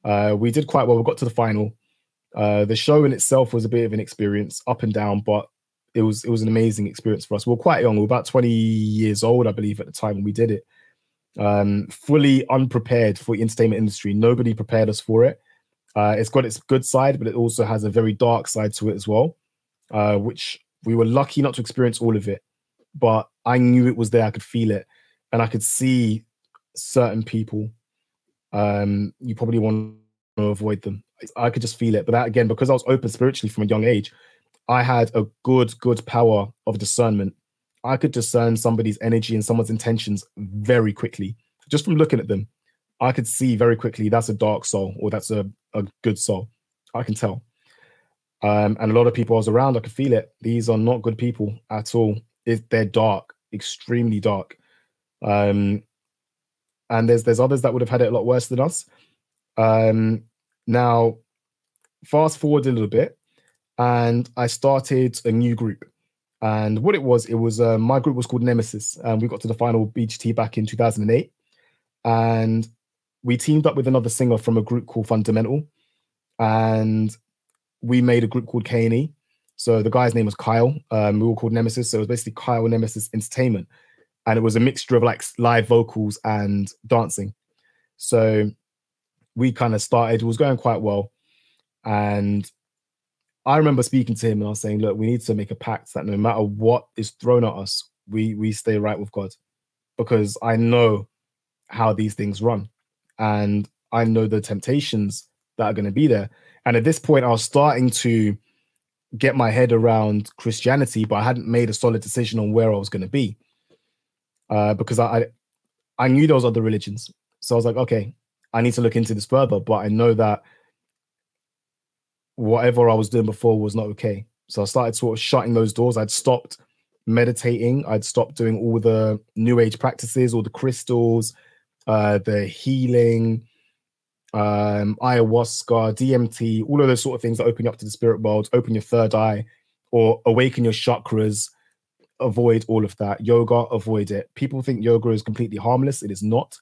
Uh, we did quite well. We got to the final. Uh, the show in itself was a bit of an experience, up and down, but it was it was an amazing experience for us. We are quite young. We were about 20 years old, I believe, at the time when we did it. Um, fully unprepared for the entertainment industry. Nobody prepared us for it. Uh, it's got its good side, but it also has a very dark side to it as well, uh, which we were lucky not to experience all of it. But I knew it was there. I could feel it, and I could see certain people. Um, you probably want to avoid them. I could just feel it. But that again, because I was open spiritually from a young age, I had a good, good power of discernment. I could discern somebody's energy and someone's intentions very quickly just from looking at them. I could see very quickly that's a dark soul or that's a, a good soul. I can tell. Um, and a lot of people I was around, I could feel it. These are not good people at all. It, they're dark, extremely dark. Um, and there's there's others that would have had it a lot worse than us. Um, now, fast forward a little bit, and I started a new group. And what it was, it was uh, my group was called Nemesis, and we got to the final BGT back in 2008. And we teamed up with another singer from a group called Fundamental, and we made a group called K&E. So the guy's name was Kyle. Um, we were called Nemesis. So it was basically Kyle Nemesis Entertainment, and it was a mixture of like live vocals and dancing. So we kind of started. It was going quite well, and I remember speaking to him and I was saying, "Look, we need to make a pact that no matter what is thrown at us, we we stay right with God, because I know how these things run and I know the temptations that are going to be there. And at this point, I was starting to get my head around Christianity, but I hadn't made a solid decision on where I was going to be uh, because I, I knew those other religions. So I was like, okay, I need to look into this further. But I know that whatever I was doing before was not okay. So I started sort of shutting those doors. I'd stopped meditating. I'd stopped doing all the new age practices, all the crystals, uh, the healing, um, ayahuasca, DMT, all of those sort of things that open you up to the spirit world, open your third eye, or awaken your chakras. Avoid all of that. Yoga, avoid it. People think yoga is completely harmless. It is not.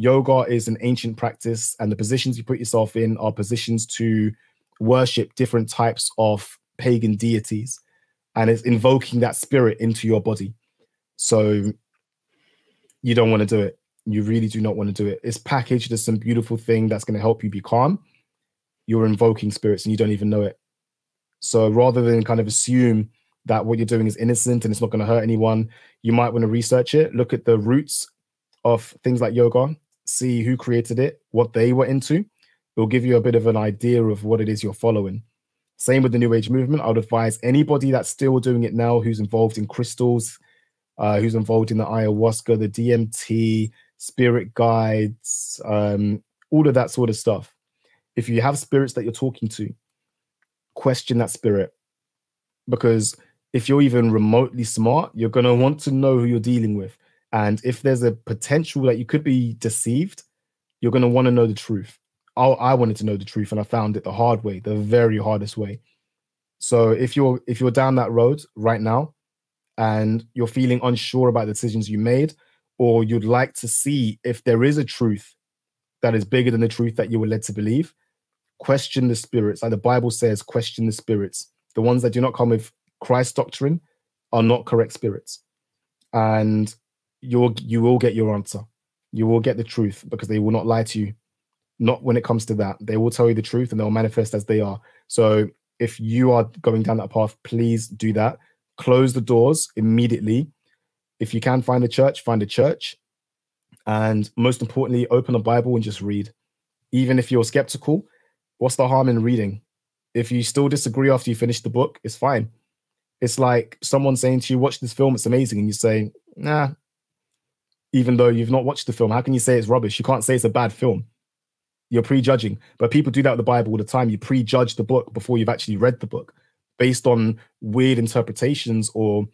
Yoga is an ancient practice, and the positions you put yourself in are positions to worship different types of pagan deities, and it's invoking that spirit into your body. So you don't want to do it. You really do not want to do it. It's packaged as some beautiful thing that's going to help you be calm. You're invoking spirits and you don't even know it. So rather than kind of assume that what you're doing is innocent and it's not going to hurt anyone, you might want to research it, look at the roots of things like yoga, see who created it, what they were into. It will give you a bit of an idea of what it is you're following. Same with the New Age movement. I would advise anybody that's still doing it now who's involved in crystals, uh, who's involved in the ayahuasca, the DMT, spirit guides, um, all of that sort of stuff. If you have spirits that you're talking to, question that spirit. Because if you're even remotely smart, you're going to want to know who you're dealing with. And if there's a potential that you could be deceived, you're going to want to know the truth. I, I wanted to know the truth, and I found it the hard way, the very hardest way. So if you're if you're down that road right now, and you're feeling unsure about the decisions you made, or you'd like to see if there is a truth that is bigger than the truth that you were led to believe, question the spirits. Like the Bible says, question the spirits. The ones that do not come with Christ doctrine are not correct spirits. And you'll you will get your answer. You will get the truth because they will not lie to you. Not when it comes to that. They will tell you the truth and they'll manifest as they are. So if you are going down that path, please do that. Close the doors immediately if you can find a church, find a church. And most importantly, open a Bible and just read. Even if you're skeptical, what's the harm in reading? If you still disagree after you finish the book, it's fine. It's like someone saying to you, watch this film, it's amazing. And you say, nah, even though you've not watched the film, how can you say it's rubbish? You can't say it's a bad film. You're prejudging. But people do that with the Bible all the time. You prejudge the book before you've actually read the book based on weird interpretations or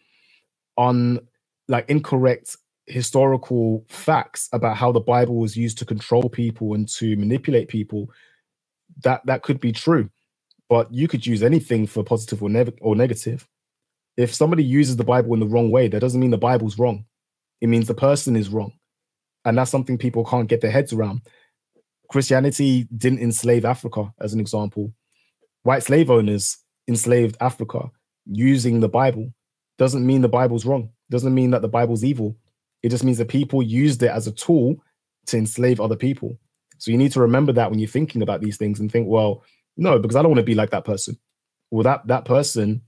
on like incorrect historical facts about how the Bible was used to control people and to manipulate people, that that could be true. But you could use anything for positive or, ne- or negative. if somebody uses the Bible in the wrong way, that doesn't mean the Bible's wrong. It means the person is wrong. And that's something people can't get their heads around. Christianity didn't enslave Africa, as an example. White slave owners enslaved Africa using the Bible. Doesn't mean the Bible's wrong. Doesn't mean that the Bible's evil. It just means that people used it as a tool to enslave other people. So you need to remember that when you're thinking about these things and think, well, no, because I don't want to be like that person. Well, that that person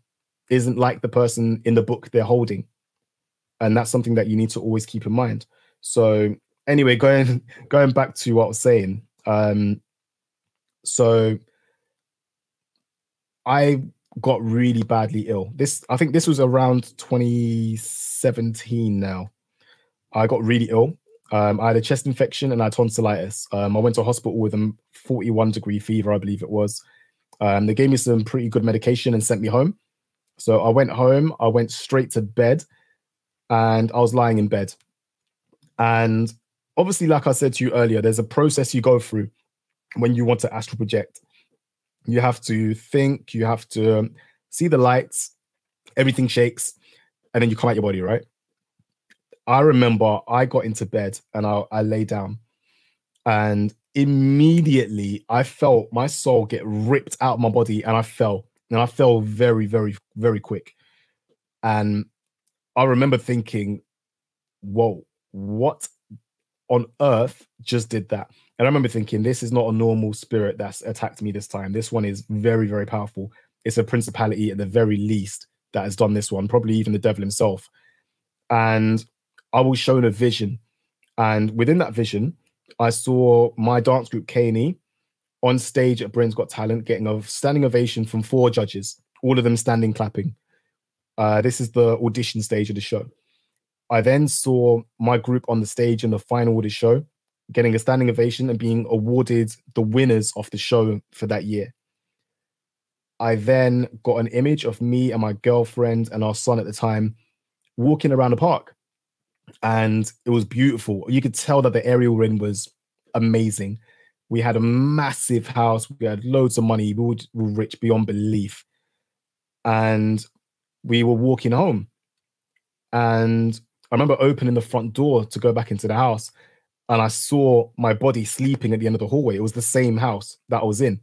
isn't like the person in the book they're holding. And that's something that you need to always keep in mind. So anyway, going [LAUGHS] going back to what I was saying. Um, so I got really badly ill. This I think this was around 2017 now. I got really ill. Um, I had a chest infection and I had tonsillitis. Um, I went to hospital with a 41 degree fever, I believe it was. Um, they gave me some pretty good medication and sent me home. So I went home, I went straight to bed, and I was lying in bed. And obviously, like I said to you earlier, there's a process you go through when you want to astral project. You have to think, you have to um, see the lights, everything shakes, and then you come out your body, right? I remember I got into bed and I, I lay down, and immediately I felt my soul get ripped out of my body and I fell. And I fell very, very, very quick. And I remember thinking, whoa, what on earth just did that? And I remember thinking, this is not a normal spirit that's attacked me this time. This one is very, very powerful. It's a principality at the very least that has done this one, probably even the devil himself. And I was shown a vision. And within that vision, I saw my dance group, K&E, on stage at Britain's Got Talent, getting a standing ovation from four judges, all of them standing clapping. Uh, this is the audition stage of the show. I then saw my group on the stage in the final of the show, getting a standing ovation and being awarded the winners of the show for that year. I then got an image of me and my girlfriend and our son at the time walking around the park. And it was beautiful. You could tell that the area we're in was amazing. We had a massive house. We had loads of money. We were rich beyond belief. And we were walking home. And I remember opening the front door to go back into the house. And I saw my body sleeping at the end of the hallway. It was the same house that I was in.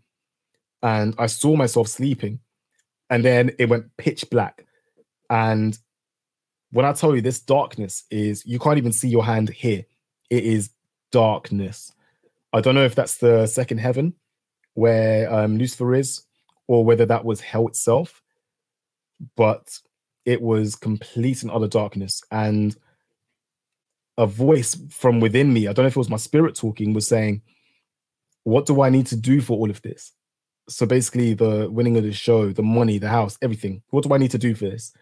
And I saw myself sleeping. And then it went pitch black. And when I tell you this darkness is, you can't even see your hand here. It is darkness. I don't know if that's the second heaven where um, Lucifer is, or whether that was hell itself, but it was complete and utter darkness. And a voice from within me, I don't know if it was my spirit talking, was saying, What do I need to do for all of this? So basically, the winning of the show, the money, the house, everything. What do I need to do for this?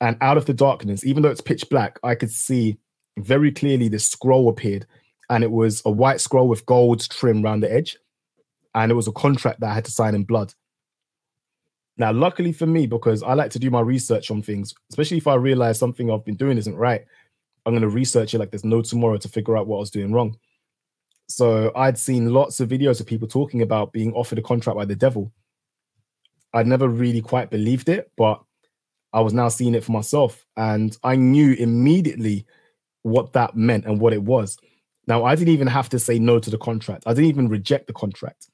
And out of the darkness, even though it's pitch black, I could see very clearly this scroll appeared and it was a white scroll with gold trim around the edge, and it was a contract that I had to sign in blood. Now, luckily for me, because I like to do my research on things, especially if I realize something I've been doing isn't right, I'm going to research it like there's no tomorrow to figure out what I was doing wrong. So I'd seen lots of videos of people talking about being offered a contract by the devil. I'd never really quite believed it, but I was now seeing it for myself. And I knew immediately what that meant and what it was. Now, I didn't even have to say no to the contract. I didn't even reject the contract.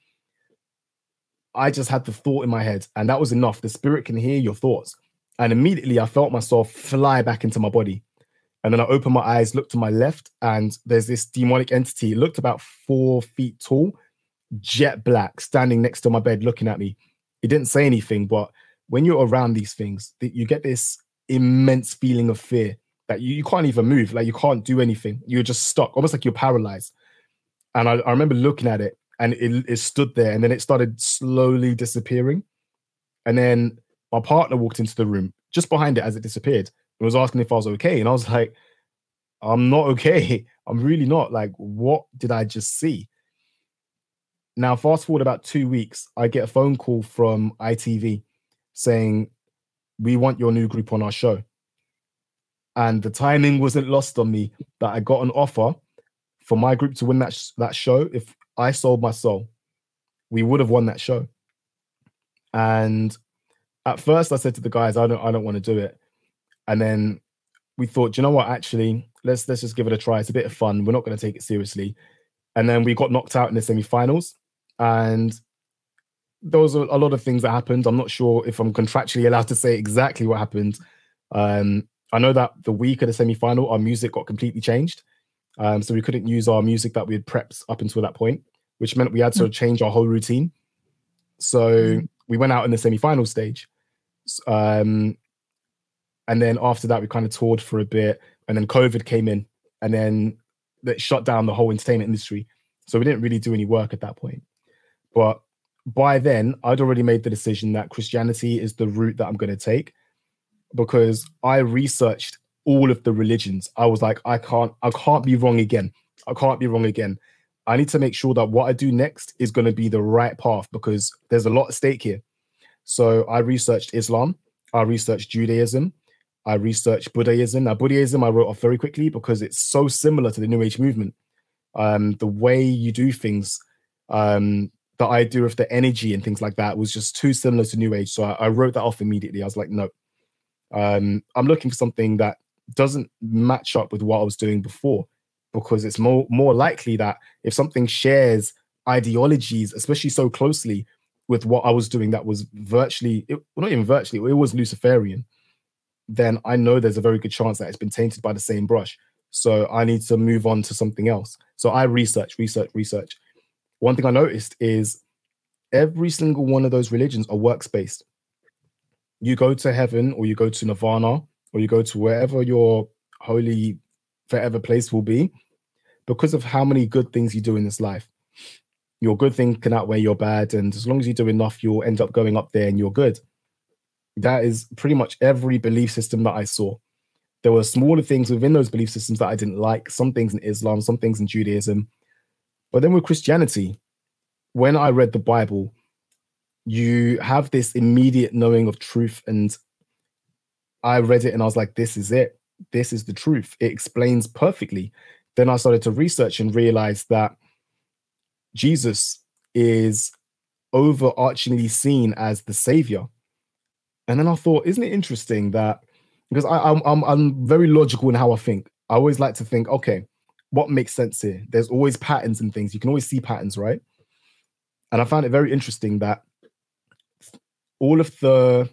I just had the thought in my head, and that was enough. The spirit can hear your thoughts. And immediately I felt myself fly back into my body. And then I opened my eyes, looked to my left, and there's this demonic entity. It looked about four feet tall, jet black, standing next to my bed, looking at me. He didn't say anything, but when you're around these things, you get this immense feeling of fear that you, you can't even move, like you can't do anything. You're just stuck, almost like you're paralyzed. And I, I remember looking at it and it, it stood there and then it started slowly disappearing. And then my partner walked into the room just behind it as it disappeared and was asking if I was okay. And I was [LAUGHS] like, I'm not okay. [LAUGHS] I'm really not. Like, what did I just see? Now, fast forward about two weeks, I get a phone call from ITV saying, We want your new group on our show and the timing wasn't lost on me that I got an offer for my group to win that sh- that show. If I sold my soul, we would have won that show. And at first, I said to the guys, "I don't, I don't want to do it." and then we thought, you know what, actually, let's let's just give it a try. It's a bit of fun. We're not going to take it seriously. And then we got knocked out in the semi-finals, and there was a, a, lot of things that happened. I'm not sure if I'm contractually allowed to say exactly what happened. Um, I know that the week of the semi-final, our music got completely changed, um, so we couldn't use our music that we had prepped up until that point, which meant we had to hmm. change our whole routine. So hmm. we went out in the semi-final stage, um, and then after that, we kind of toured for a bit, and then COVID came in, and then that shut down the whole entertainment industry. So we didn't really do any work at that point. But by then, I'd already made the decision that Christianity is the route that I'm going to take because I researched all of the religions. I was like, I can't, I can't be wrong again. I can't be wrong again. I need to make sure that what I do next is going to be the right path because there's a lot at stake here. So I researched Islam, I researched Judaism, I researched Buddhism. Now, Buddhism I wrote off very quickly because it's so similar to the New Age movement. Um, the way you do things, um, the idea of the energy and things like that was just too similar to New Age. So I, I wrote that off immediately. I was like, no, um, I'm looking for something that doesn't match up with what I was doing before, because it's more more likely that if something shares ideologies, especially so closely with what I was doing, that was virtually, it, well, not even virtually, it was Luciferian then I know there's a very good chance that it's been tainted by the same brush. So I need to move on to something else. So I research, research, research. One thing I noticed is every single one of those religions are works based. You go to heaven or you go to nirvana or you go to wherever your holy forever place will be because of how many good things you do in this life. Your good thing can outweigh your bad. And as long as you do enough, you'll end up going up there and you're good. That is pretty much every belief system that I saw. There were smaller things within those belief systems that I didn't like, some things in Islam, some things in Judaism. But then with Christianity, when I read the Bible, you have this immediate knowing of truth. And I read it and I was like, this is it. This is the truth. It explains perfectly. Then I started to research and realize that Jesus is overarchingly seen as the savior. And then I thought, isn't it interesting that because I, I'm, I'm I'm very logical in how I think. I always like to think, okay, what makes sense here? There's always patterns and things. You can always see patterns, right? And I found it very interesting that all of the,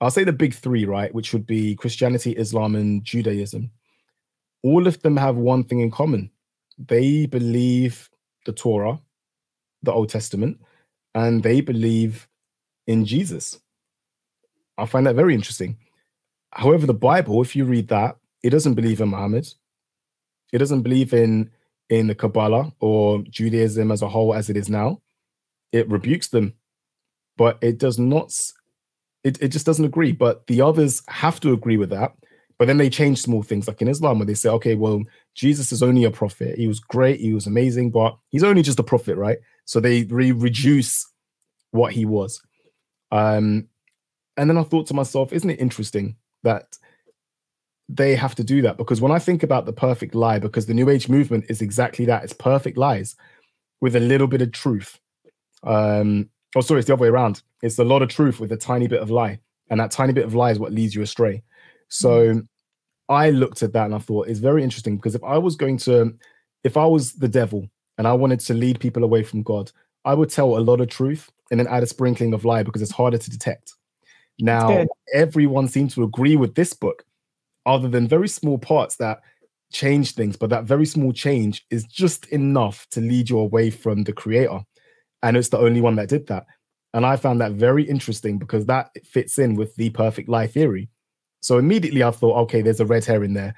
I'll say the big three, right, which would be Christianity, Islam, and Judaism, all of them have one thing in common. They believe the Torah, the Old Testament, and they believe in Jesus. I find that very interesting. However, the Bible, if you read that, it doesn't believe in Muhammad. It doesn't believe in in the Kabbalah or Judaism as a whole as it is now. It rebukes them, but it does not. It, it just doesn't agree. But the others have to agree with that. But then they change small things, like in Islam, where they say, okay, well, Jesus is only a prophet. He was great, he was amazing, but he's only just a prophet, right? So they re- reduce what he was. Um, and then I thought to myself, isn't it interesting that they have to do that? Because when I think about the perfect lie, because the New Age movement is exactly that it's perfect lies with a little bit of truth. Um, oh, sorry, it's the other way around. It's a lot of truth with a tiny bit of lie. And that tiny bit of lie is what leads you astray. So mm. I looked at that and I thought it's very interesting because if I was going to, if I was the devil and I wanted to lead people away from God, I would tell a lot of truth and then add a sprinkling of lie because it's harder to detect. Now, everyone seems to agree with this book, other than very small parts that change things, but that very small change is just enough to lead you away from the creator. And it's the only one that did that. And I found that very interesting because that fits in with the perfect lie theory. So immediately I thought, okay, there's a red herring there.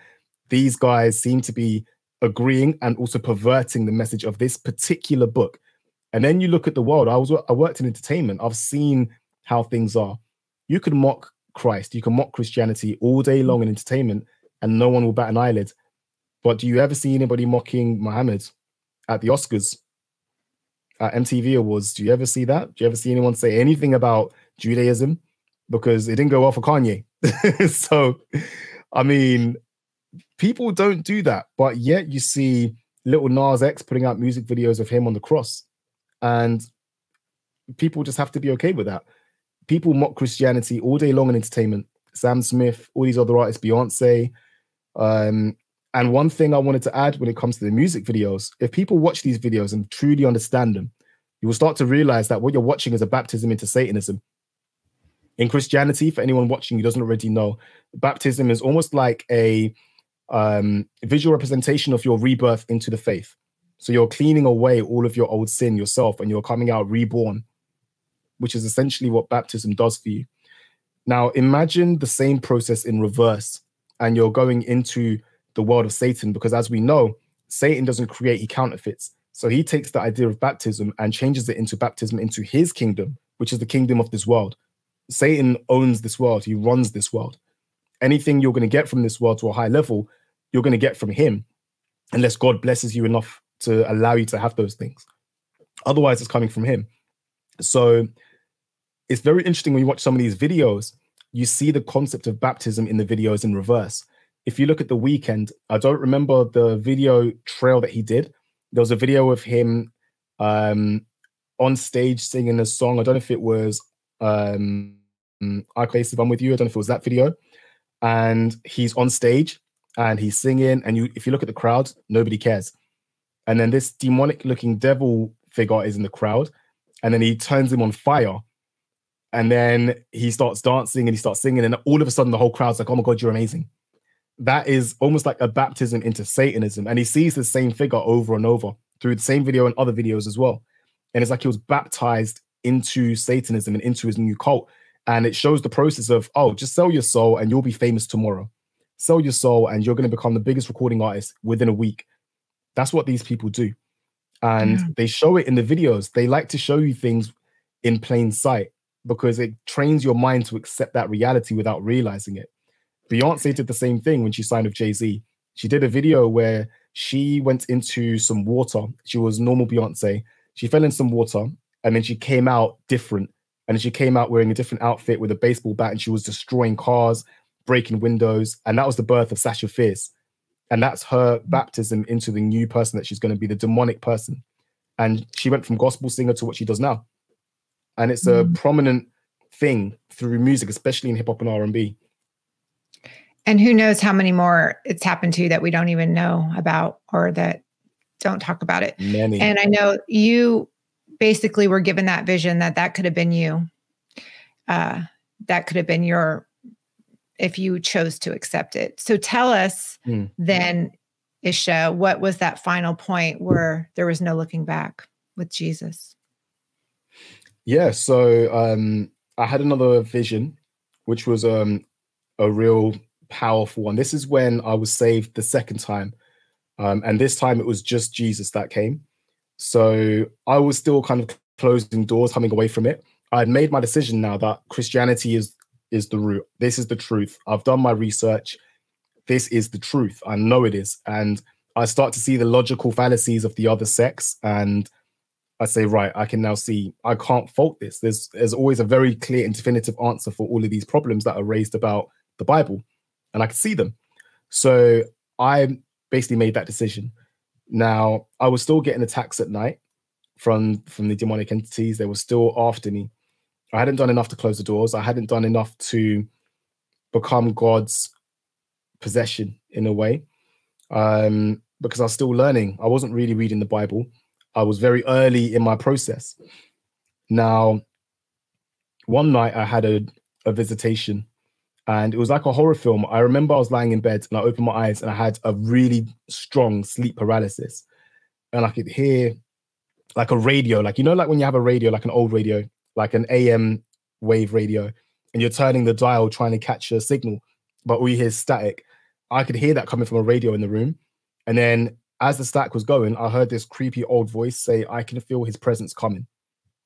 These guys seem to be agreeing and also perverting the message of this particular book. And then you look at the world. I was I worked in entertainment. I've seen how things are you can mock Christ, you can mock Christianity all day long in entertainment, and no one will bat an eyelid. But do you ever see anybody mocking Muhammad at the Oscars, MTV Awards? Do you ever see that? Do you ever see anyone say anything about Judaism? Because it didn't go well for Kanye. [LAUGHS] so, I mean, people don't do that, but yet you see Lil Nas X putting out music videos of him on the cross, and people just have to be okay with that people mock Christianity all day long in entertainment, Sam Smith, all these other artists, Beyonce. Um, and one thing I wanted to add when it comes to the music videos, if people watch these videos and truly understand them, you will start to realize that what you're watching is a baptism into Satanism. In Christianity, for anyone watching who doesn't already know, baptism is almost like a um, visual representation of your rebirth into the faith. So you're cleaning away all of your old sin yourself and you're coming out reborn, which is essentially what baptism does for you. Now, imagine the same process in reverse, and you're going into the world of Satan because, as we know, Satan doesn't create, he counterfeits. So he takes the idea of baptism and changes it into baptism into his kingdom, which is the kingdom of this world. Satan owns this world, he runs this world. Anything you're going to get from this world to a high level, you're going to get from him, unless God blesses you enough to allow you to have those things. Otherwise, it's coming from him. So it's very interesting when you watch some of these videos, you see the concept of baptism in the videos in reverse. If you look at the Weeknd, I don't remember the video trail that he did. There was a video of him um, on stage singing a song. I don't know if it was um, I Place If I'm With You. I don't know if it was that video. And he's on stage and he's singing. And you, if you look at the crowd, nobody cares. And then this demonic looking devil figure is in the crowd. And then he turns him on fire. And then he starts dancing and he starts singing. And all of a sudden, the whole crowd's like, oh my God, you're amazing. That is almost like a baptism into Satanism. And he sees the same figure over and over through the same video and other videos as well. And it's like he was baptized into Satanism and into his new cult. And it shows the process of, oh, just sell your soul and you'll be famous tomorrow. Sell your soul and you're going to become the biggest recording artist within a week. That's what these people do. And yeah. they show it in the videos. They like to show you things in plain sight because it trains your mind to accept that reality without realizing it. Beyonce did the same thing when she signed with Jay Z. She did a video where she went into some water. She was normal Beyonce. She fell in some water and then she came out different. And she came out wearing a different outfit with a baseball bat and she was destroying cars, breaking windows. And that was the birth of Sasha Fierce. And that's her baptism into the new person that she's going to be, the demonic person. And she went from gospel singer to what she does now. And it's a mm. prominent thing through music, especially in hip hop and R&B. And who knows how many more it's happened to that we don't even know about or that don't talk about it. Many. And I know you basically were given that vision that that could have been you. Uh, that could have been your if you chose to accept it. So tell us mm. then, Isha, what was that final point where there was no looking back with Jesus? Yeah, so um, I had another vision, which was um, a real powerful one. This is when I was saved the second time. Um, and this time it was just Jesus that came. So I was still kind of closing doors, coming away from it. I had made my decision now that Christianity is is the root. This is the truth. I've done my research. This is the truth. I know it is. And I start to see the logical fallacies of the other sects. And I say, right, I can now see I can't fault this. There's there's always a very clear and definitive answer for all of these problems that are raised about the Bible. And I could see them. So I basically made that decision. Now I was still getting attacks at night from from the demonic entities. They were still after me. I hadn't done enough to close the doors. I hadn't done enough to become God's possession in a way, um, because I was still learning. I wasn't really reading the Bible. I was very early in my process. Now, one night I had a, a visitation and it was like a horror film. I remember I was lying in bed and I opened my eyes and I had a really strong sleep paralysis. And I could hear like a radio, like you know, like when you have a radio, like an old radio, like an AM wave radio, and you're turning the dial trying to catch a signal, but all you hear is static. I could hear that coming from a radio in the room. And then as the static was going, I heard this creepy old voice say, I can feel his presence coming.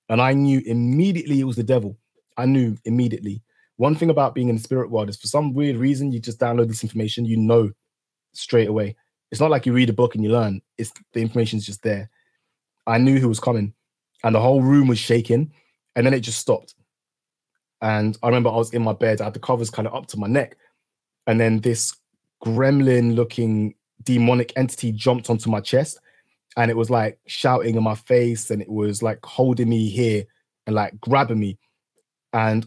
And I knew immediately it was the devil. I knew immediately. One thing about being in the spirit world is for some weird reason, you just download this information, you know straight away. It's not like you read a book and you learn, it's the information's just there. I knew who was coming, and the whole room was shaking, and then it just stopped. And I remember I was in my bed, I had the covers kind of up to my neck, and then this gremlin looking demonic entity jumped onto my chest and it was like shouting in my face and it was like holding me here and like grabbing me and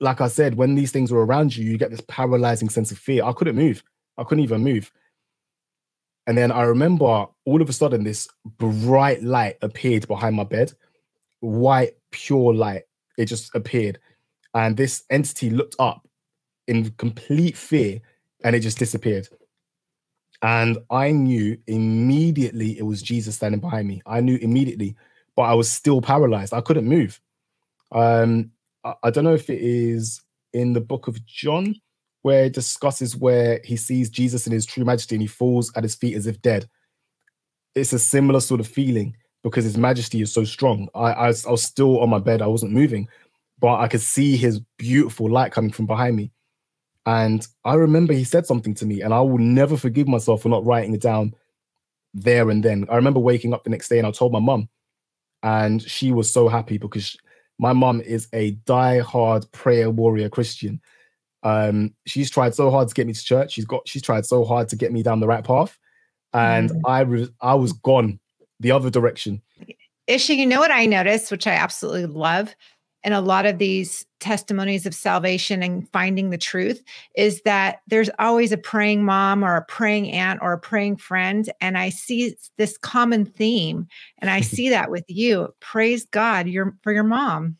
like I said, when these things were around you, you get this paralyzing sense of fear. I couldn't move. I couldn't even move. And then I remember all of a sudden this bright light appeared behind my bed, white, pure light. It just appeared. And this entity looked up in complete fear and it just disappeared. And I knew immediately it was Jesus standing behind me. I knew immediately, but I was still paralyzed. I couldn't move. Um, I, don't know if it is in the book of John where it discusses where he sees Jesus in his true majesty and he falls at his feet as if dead. It's a similar sort of feeling because his majesty is so strong. I, I, I was still on my bed, I wasn't moving, but I could see his beautiful light coming from behind me. And I remember he said something to me, and I will never forgive myself for not writing it down there and then. I remember waking up the next day and I told my mum, and she was so happy because my mum is a die-hard prayer warrior Christian. Um, she's tried so hard to get me to church. She's got she's tried so hard to get me down the right path, and mm. I was I was gone the other direction. Ishe, you know what I noticed, which I absolutely love, in a lot of these testimonies of salvation and finding the truth, is that there's always a praying mom or a praying aunt or a praying friend, and I see this common theme, and I [LAUGHS] see that with you. Praise God, your for your mom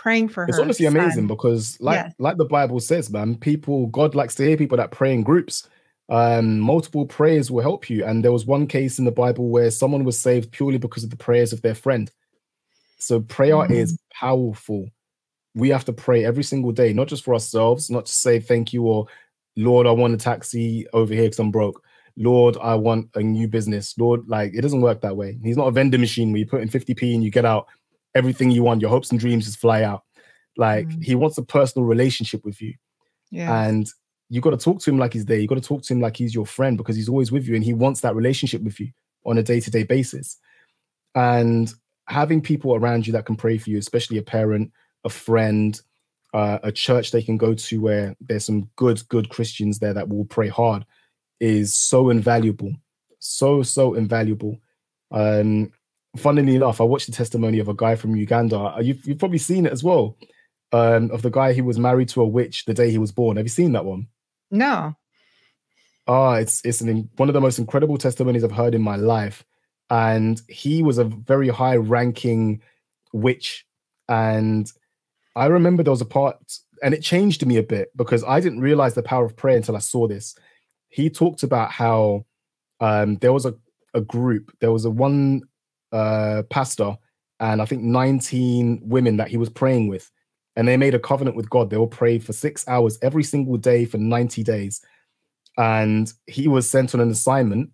praying for it's her. It's honestly son. amazing because, like, like the Bible says, man, people, God likes to hear people that pray in groups. Um, multiple prayers will help you. And there was one case in the Bible where someone was saved purely because of the prayers of their friend. So prayer mm-hmm. is powerful. We have to pray every single day, not just for ourselves, not to say thank you or Lord, I want a taxi over here because I'm broke. Lord, I want a new business. Lord, like it doesn't work that way. He's not a vending machine where you put in 50p and you get out everything you want, your hopes and dreams just fly out. Like mm. he wants a personal relationship with you. Yeah. And you got to talk to him like he's there. You got to talk to him like he's your friend because he's always with you and he wants that relationship with you on a day-to-day basis. And having people around you that can pray for you, especially a parent, a friend, uh, a church they can go to where there's some good, good Christians there that will pray hard is so invaluable. So, so invaluable. Um, funnily enough, I watched the testimony of a guy from Uganda. Uh, you've, you've probably seen it as well. Um, of the guy who was married to a witch the day he was born. Have you seen that one? No. Ah, oh, it's it's an, one of the most incredible testimonies I've heard in my life. And he was a very high ranking witch. And I remember there was a part, and it changed me a bit because I didn't realize the power of prayer until I saw this. He talked about how um, there was a, a group, there was a one uh, pastor and I think 19 women that he was praying with. And they made a covenant with God. They will pray for six hours every single day for 90 days. And he was sent on an assignment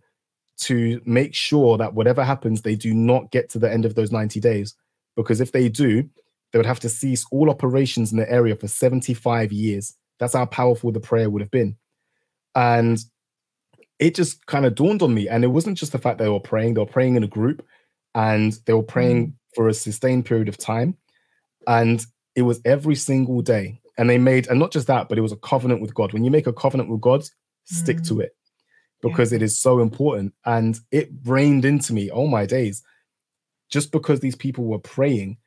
to make sure that whatever happens, they do not get to the end of those 90 days. Because if they do, they would have to cease all operations in the area for 75 years. That's how powerful the prayer would have been. And it just kind of dawned on me. And it wasn't just the fact they were praying, they were praying in a group and they were praying mm. for a sustained period of time. And it was every single day. And they made, and not just that, but it was a covenant with God. When you make a covenant with God, stick to mm. it because yeah. it is so important. And it rained into me, oh my days, just because these people were praying,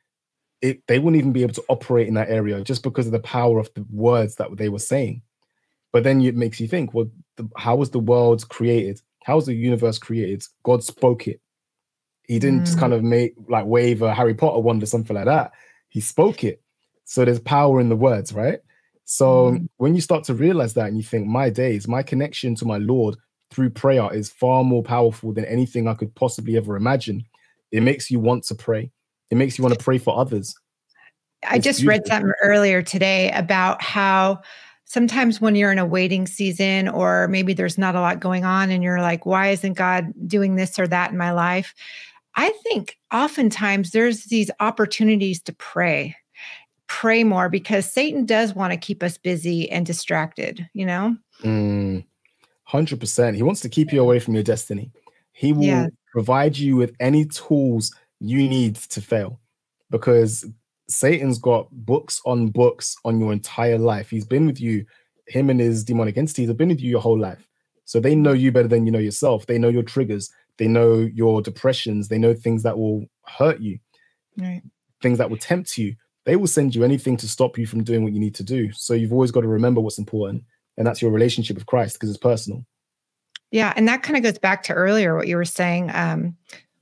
it they wouldn't even be able to operate in that area just because of the power of the words that they were saying. But then it makes you think, well, the, how was the world created? How was the universe created? God spoke it. He didn't mm. just kind of make like wave a Harry Potter wand or something like that. He spoke it. So there's power in the words, right? So mm. when you start to realize that and you think, my days, my connection to my Lord through prayer is far more powerful than anything I could possibly ever imagine, it makes you want to pray. It makes you want to pray for others. I it's just beautiful. read something earlier today about how sometimes when you're in a waiting season or maybe there's not a lot going on and you're like, why isn't God doing this or that in my life? I think oftentimes there's these opportunities to pray, pray more because Satan does want to keep us busy and distracted, you know? Mm, 100%. He wants to keep you away from your destiny. He will yeah. provide you with any tools you need to fail because Satan's got books on books on your entire life. He's been with you, him and his demonic entities have been with you your whole life. So they know you better than you know yourself. They know your triggers. They know your depressions. They know things that will hurt you, right. things that will tempt you. they will send you anything to stop you from doing what you need to do. So you've always got to remember what's important, and that's your relationship with Christ because it's personal. Yeah, and that kind of goes back to earlier what you were saying um,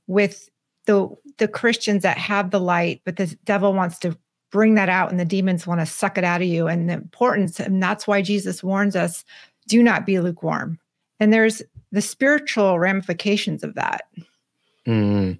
with the the Christians that have the light, but the devil wants to bring that out, and the demons want to suck it out of you. And the importance, and that's why Jesus warns us: do not be lukewarm. And there's the spiritual ramifications of that. Mm.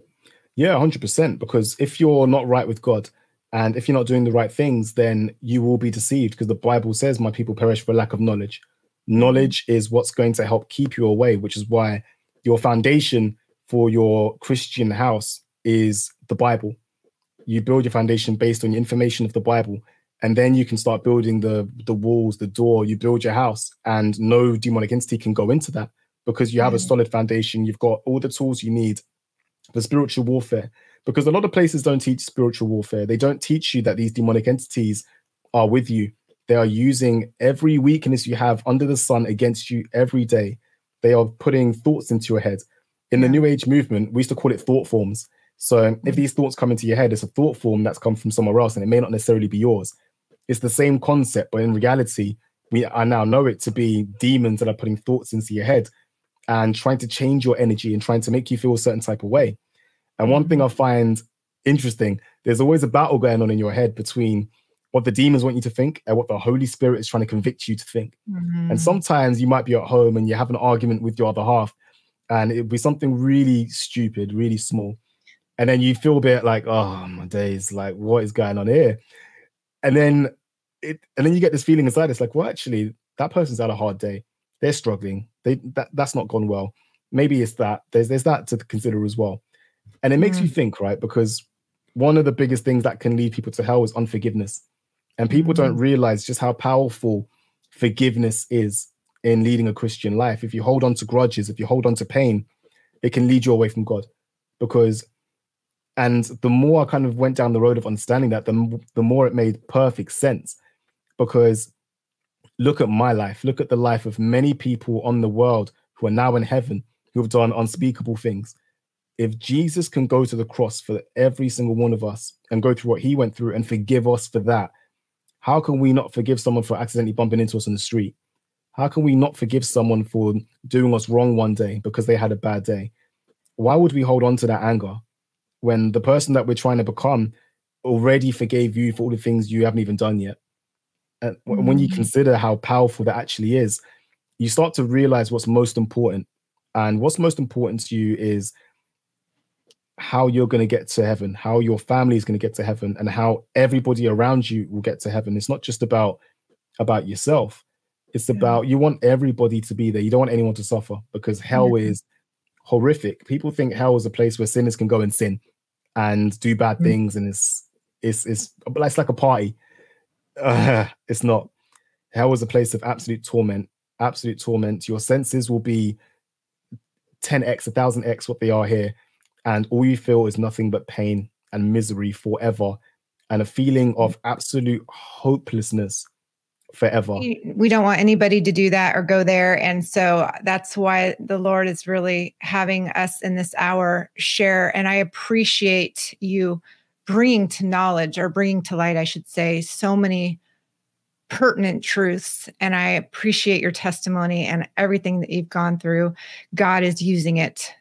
Yeah, hundred percent. Because if you're not right with God, and if you're not doing the right things, then you will be deceived because the Bible says, My people perish for lack of knowledge. Knowledge is what's going to help keep you away, which is why your foundation for your Christian house is the Bible. You build your foundation based on the information of the Bible, and then you can start building the the walls, the door. You build your house, and no demonic entity can go into that because you have a mm. solid foundation. You've got all the tools you need for spiritual warfare because a lot of places don't teach spiritual warfare. They don't teach you that these demonic entities are with you. They are using every weakness you have under the sun against you every day. They are putting thoughts into your head. In the New Age movement, we used to call it thought forms. So if mm. these thoughts come into your head, it's a thought form that's come from somewhere else and it may not necessarily be yours. It's the same concept, but in reality, we I now know it to be demons that are putting thoughts into your head and trying to change your energy and trying to make you feel a certain type of way. And one thing I find interesting, there's always a battle going on in your head between what the demons want you to think and what the Holy Spirit is trying to convict you to think. Mm-hmm. And sometimes you might be at home and you have an argument with your other half, and it'd be something really stupid, really small. And then you feel a bit like, oh my days, like what is going on here? And then it and then you get this feeling inside, it's like, well, actually, that person's had a hard day. They're struggling. They that, that's not gone well. Maybe it's that. There's there's that to consider as well. And it makes mm. you think, right? Because one of the biggest things that can lead people to hell is unforgiveness. And people mm. don't realize just how powerful forgiveness is in leading a Christian life. If you hold on to grudges, if you hold on to pain, it can lead you away from God. Because, and the more I kind of went down the road of understanding that, the, the more it made perfect sense. Because look at my life, look at the life of many people on the world who are now in heaven who have done unspeakable things if Jesus can go to the cross for every single one of us and go through what he went through and forgive us for that, how can we not forgive someone for accidentally bumping into us on the street? How can we not forgive someone for doing us wrong one day because they had a bad day? Why would we hold on to that anger when the person that we're trying to become already forgave you for all the things you haven't even done yet? And mm-hmm. when you mm. consider how powerful that actually is, you start to realize what's most important. And what's most important to you is how you're going to get to heaven, how your family is going to get to heaven, and how everybody around you will get to heaven. It's not just about about yourself. It's yeah. about you want everybody to be there. You don't want anyone to suffer because hell yeah. is horrific. People think hell is a place where sinners can go and sin and do bad mm. things, and it's it's it's it's like a party. Uh, [SIGHS] it's not. Hell is a place of absolute torment. Absolute torment. Your senses will be 10x, a thousand x what they are here and all you feel is nothing but pain and misery forever and a feeling of absolute hopelessness forever. We don't want anybody to do that or go there. And so that's why the Lord is really having us in this hour share. And I appreciate you bringing to knowledge or bringing to light, I should say, so many pertinent truths. And I appreciate your testimony and everything that you've gone through. God is using it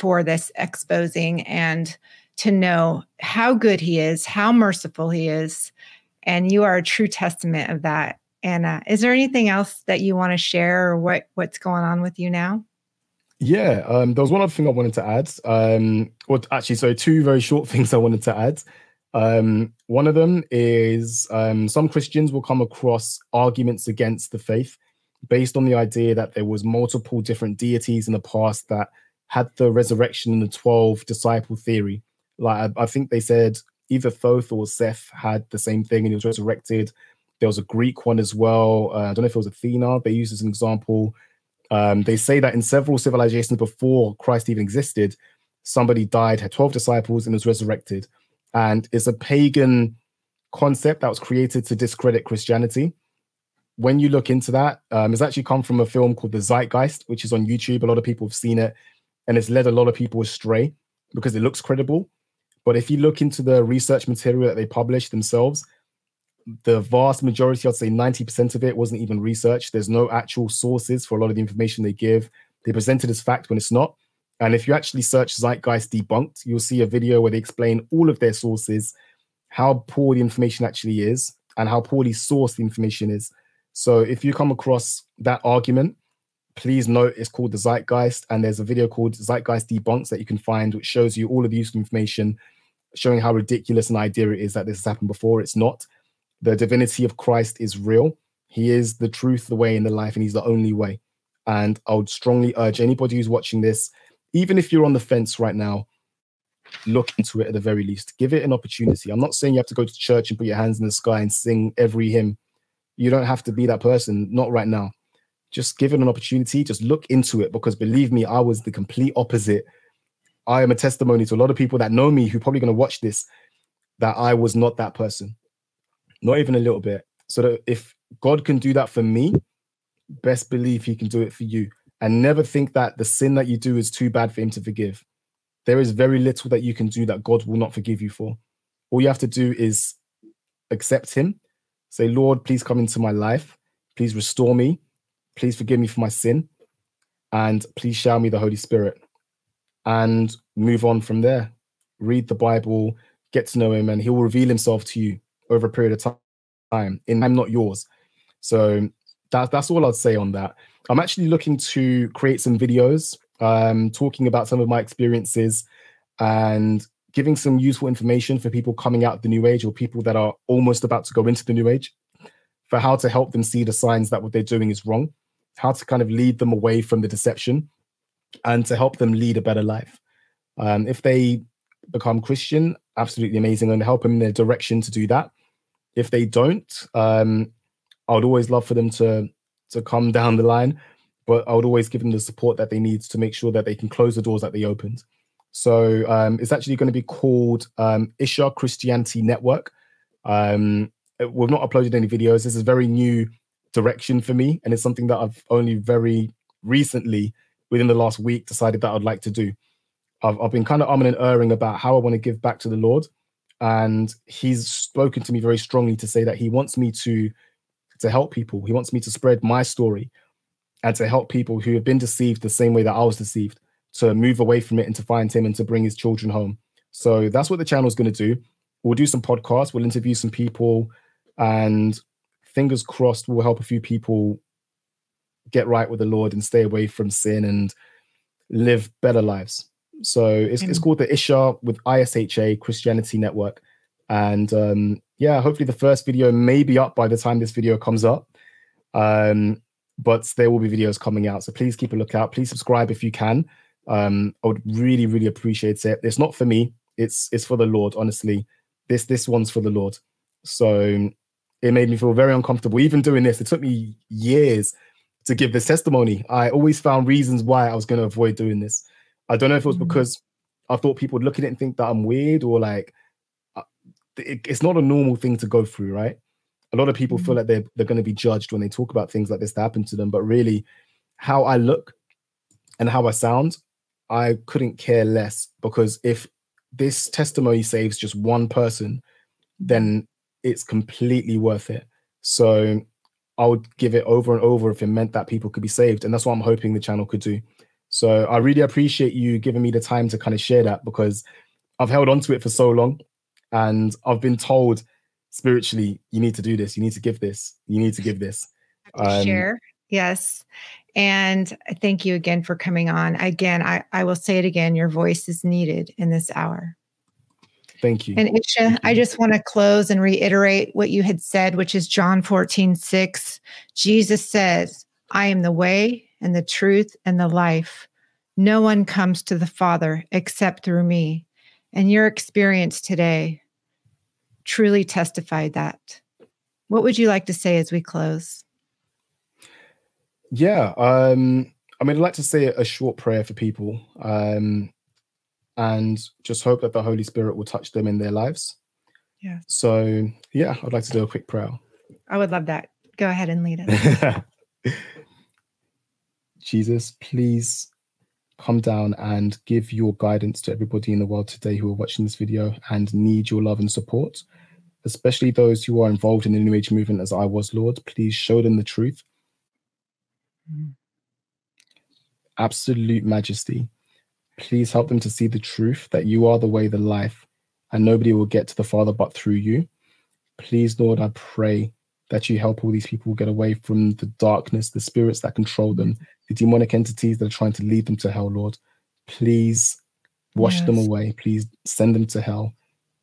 for this exposing and to know how good he is, how merciful he is. And you are a true testament of that. And uh, is there anything else that you want to share or what, what's going on with you now? Yeah, um, there was one other thing I wanted to add. Um, well, actually, so two very short [LAUGHS] things I wanted to add. Um, one of them is um, some Christians will come across arguments against the faith based on the idea that there was multiple different deities in the past that had the resurrection and the 12 disciple theory. Like, I, I think they said either Thoth or Seth had the same thing and he was resurrected. There was a Greek one as well. Uh, I don't know if it was Athena, they used as an example. Um, they say that in several civilizations before Christ even existed, somebody died, had 12 disciples, and was resurrected. And it's a pagan concept that was created to discredit Christianity. When you look into that, um, it's actually come from a film called The Zeitgeist, which is on YouTube. A lot of people have seen it and it's led a lot of people astray because it looks credible. But if you look into the research material that they published themselves, the vast majority, I'd say 90% of it wasn't even research. There's no actual sources for a lot of the information they give. They present it as fact when it's not. And if you actually search Zeitgeist Debunked, you'll see a video where they explain all of their sources, how poor the information actually is, and how poorly sourced the information is. So if you come across that argument, please note it's called the Zeitgeist, and there's a video called Zeitgeist Debunks that you can find, which shows you all of the useful information, showing how ridiculous an idea it is that this has happened before. It's not. The divinity of Christ is real. He is the truth, the way, and the life, and he's the only way. And I would strongly urge anybody who's watching this, even if you're on the fence right now, look into it at the very least. Give it an opportunity. I'm not saying you have to go to church and put your hands in the sky and sing every hymn. You don't have to be that person, not right now. Just given an opportunity. Just look into it because believe me, I was the complete opposite. I am a testimony to a lot of people that know me who probably going to watch this that I was not that person not even a little bit. So that if God can do that for me, best believe he can do it for you. And never think that the sin that you do is too bad for him to forgive. There is very little that you can do that God will not forgive you for. All you have to do is accept him, say, Lord, please come into my life. Please restore me. Please forgive me for my sin. And please shower me the Holy Spirit. And move on from there. Read the Bible, get to know him, and he will reveal himself to you over a period of time in I'm not yours. So that, that's all I'd say on that. I'm actually looking to create some videos um, talking about some of my experiences and giving some useful information for people coming out of the new age or people that are almost about to go into the new age for how to help them see the signs that what they're doing is wrong, how to kind of lead them away from the deception and to help them lead a better life. Um, if they become Christian, absolutely amazing, and help them in their direction to do that. If they don't, um, I would always love for them to to come [LAUGHS] down the line, but I would always give them the support that they need to make sure that they can close the doors that they opened. So um, it's actually going to be called um, Isha Christianity Network. Um, we've not uploaded any videos. This is a very new direction for me, and it's something that I've only very recently, within the last week, decided that I'd like to do. I've, I've been kind of umming and erring about how I want to give back to the Lord, and he's spoken to me very strongly to say that he wants me to to help people. He wants me to spread my story and to help people who have been deceived the same way that i was deceived to move away from it and to find him and to bring his children home. So that's what the channel is going to do. We'll do some podcasts. We'll interview some people and fingers crossed we'll help a few people get right with the lord and stay away from sin and live better lives so it's, it's called the Isha with ISHA Christianity Network. And um, yeah, hopefully the first video may be up by the time this video comes up. Um, but there will be videos coming out. So please keep a lookout. Please subscribe if you can. Um, I would really, really appreciate it. It's not for me. It's it's for the Lord, honestly. This this one's for the Lord. So it made me feel very uncomfortable. Even doing this, it took me years to give this testimony. I always found reasons why I was going to avoid doing this. I don't know if it was mm-hmm. because I thought people would look at it and think that I'm weird or like it, it's not a normal thing to go through, right? A lot of people mm-hmm. feel like they're they're going to be judged when they talk about things like this that happen to them, but really, how I look and how I sound, I couldn't care less because if this testimony saves just one person, then it's completely worth it. So I would give it over and over if it meant that people could be saved, and that's what I'm hoping the channel could do. So I really appreciate you giving me the time to kind of share that because I've held on to it for so long and I've been told spiritually, you need to do this, you need to give this, you need to give this. [LAUGHS] Um, share. Yes. And thank you again for coming on. Again, I, I will say it again your voice is needed in this hour. Thank you. And Ishe, I just want to close and reiterate what you had said, which is John 14, 6. Jesus says, I am the way and the truth and the life. No one comes to the Father except through me. And your experience today truly testified that. What would you like to say as we close? Yeah, um, I mean, I'd like to say a short prayer for people um, and just hope that the Holy Spirit will touch them in their lives. Yeah. So, yeah, I'd like to do a quick prayer. I would love that. Go ahead and lead us. [LAUGHS] Jesus, please come down and give your guidance to everybody in the world today who are watching this video and need your love and support, especially those who are involved in the New Age movement as I was, Lord. Please show them the truth. Mm. Absolute majesty. Please help them to see the truth that you are the way, the life, and nobody will get to the Father but through you. Please, Lord, I pray that you help all these people get away from the darkness, the spirits that control them, the demonic entities that are trying to lead them to hell, Lord. Please wash yes. them away. Please send them to hell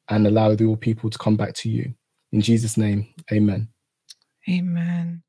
and allow all people to come back to you. In Jesus' name, amen. Amen.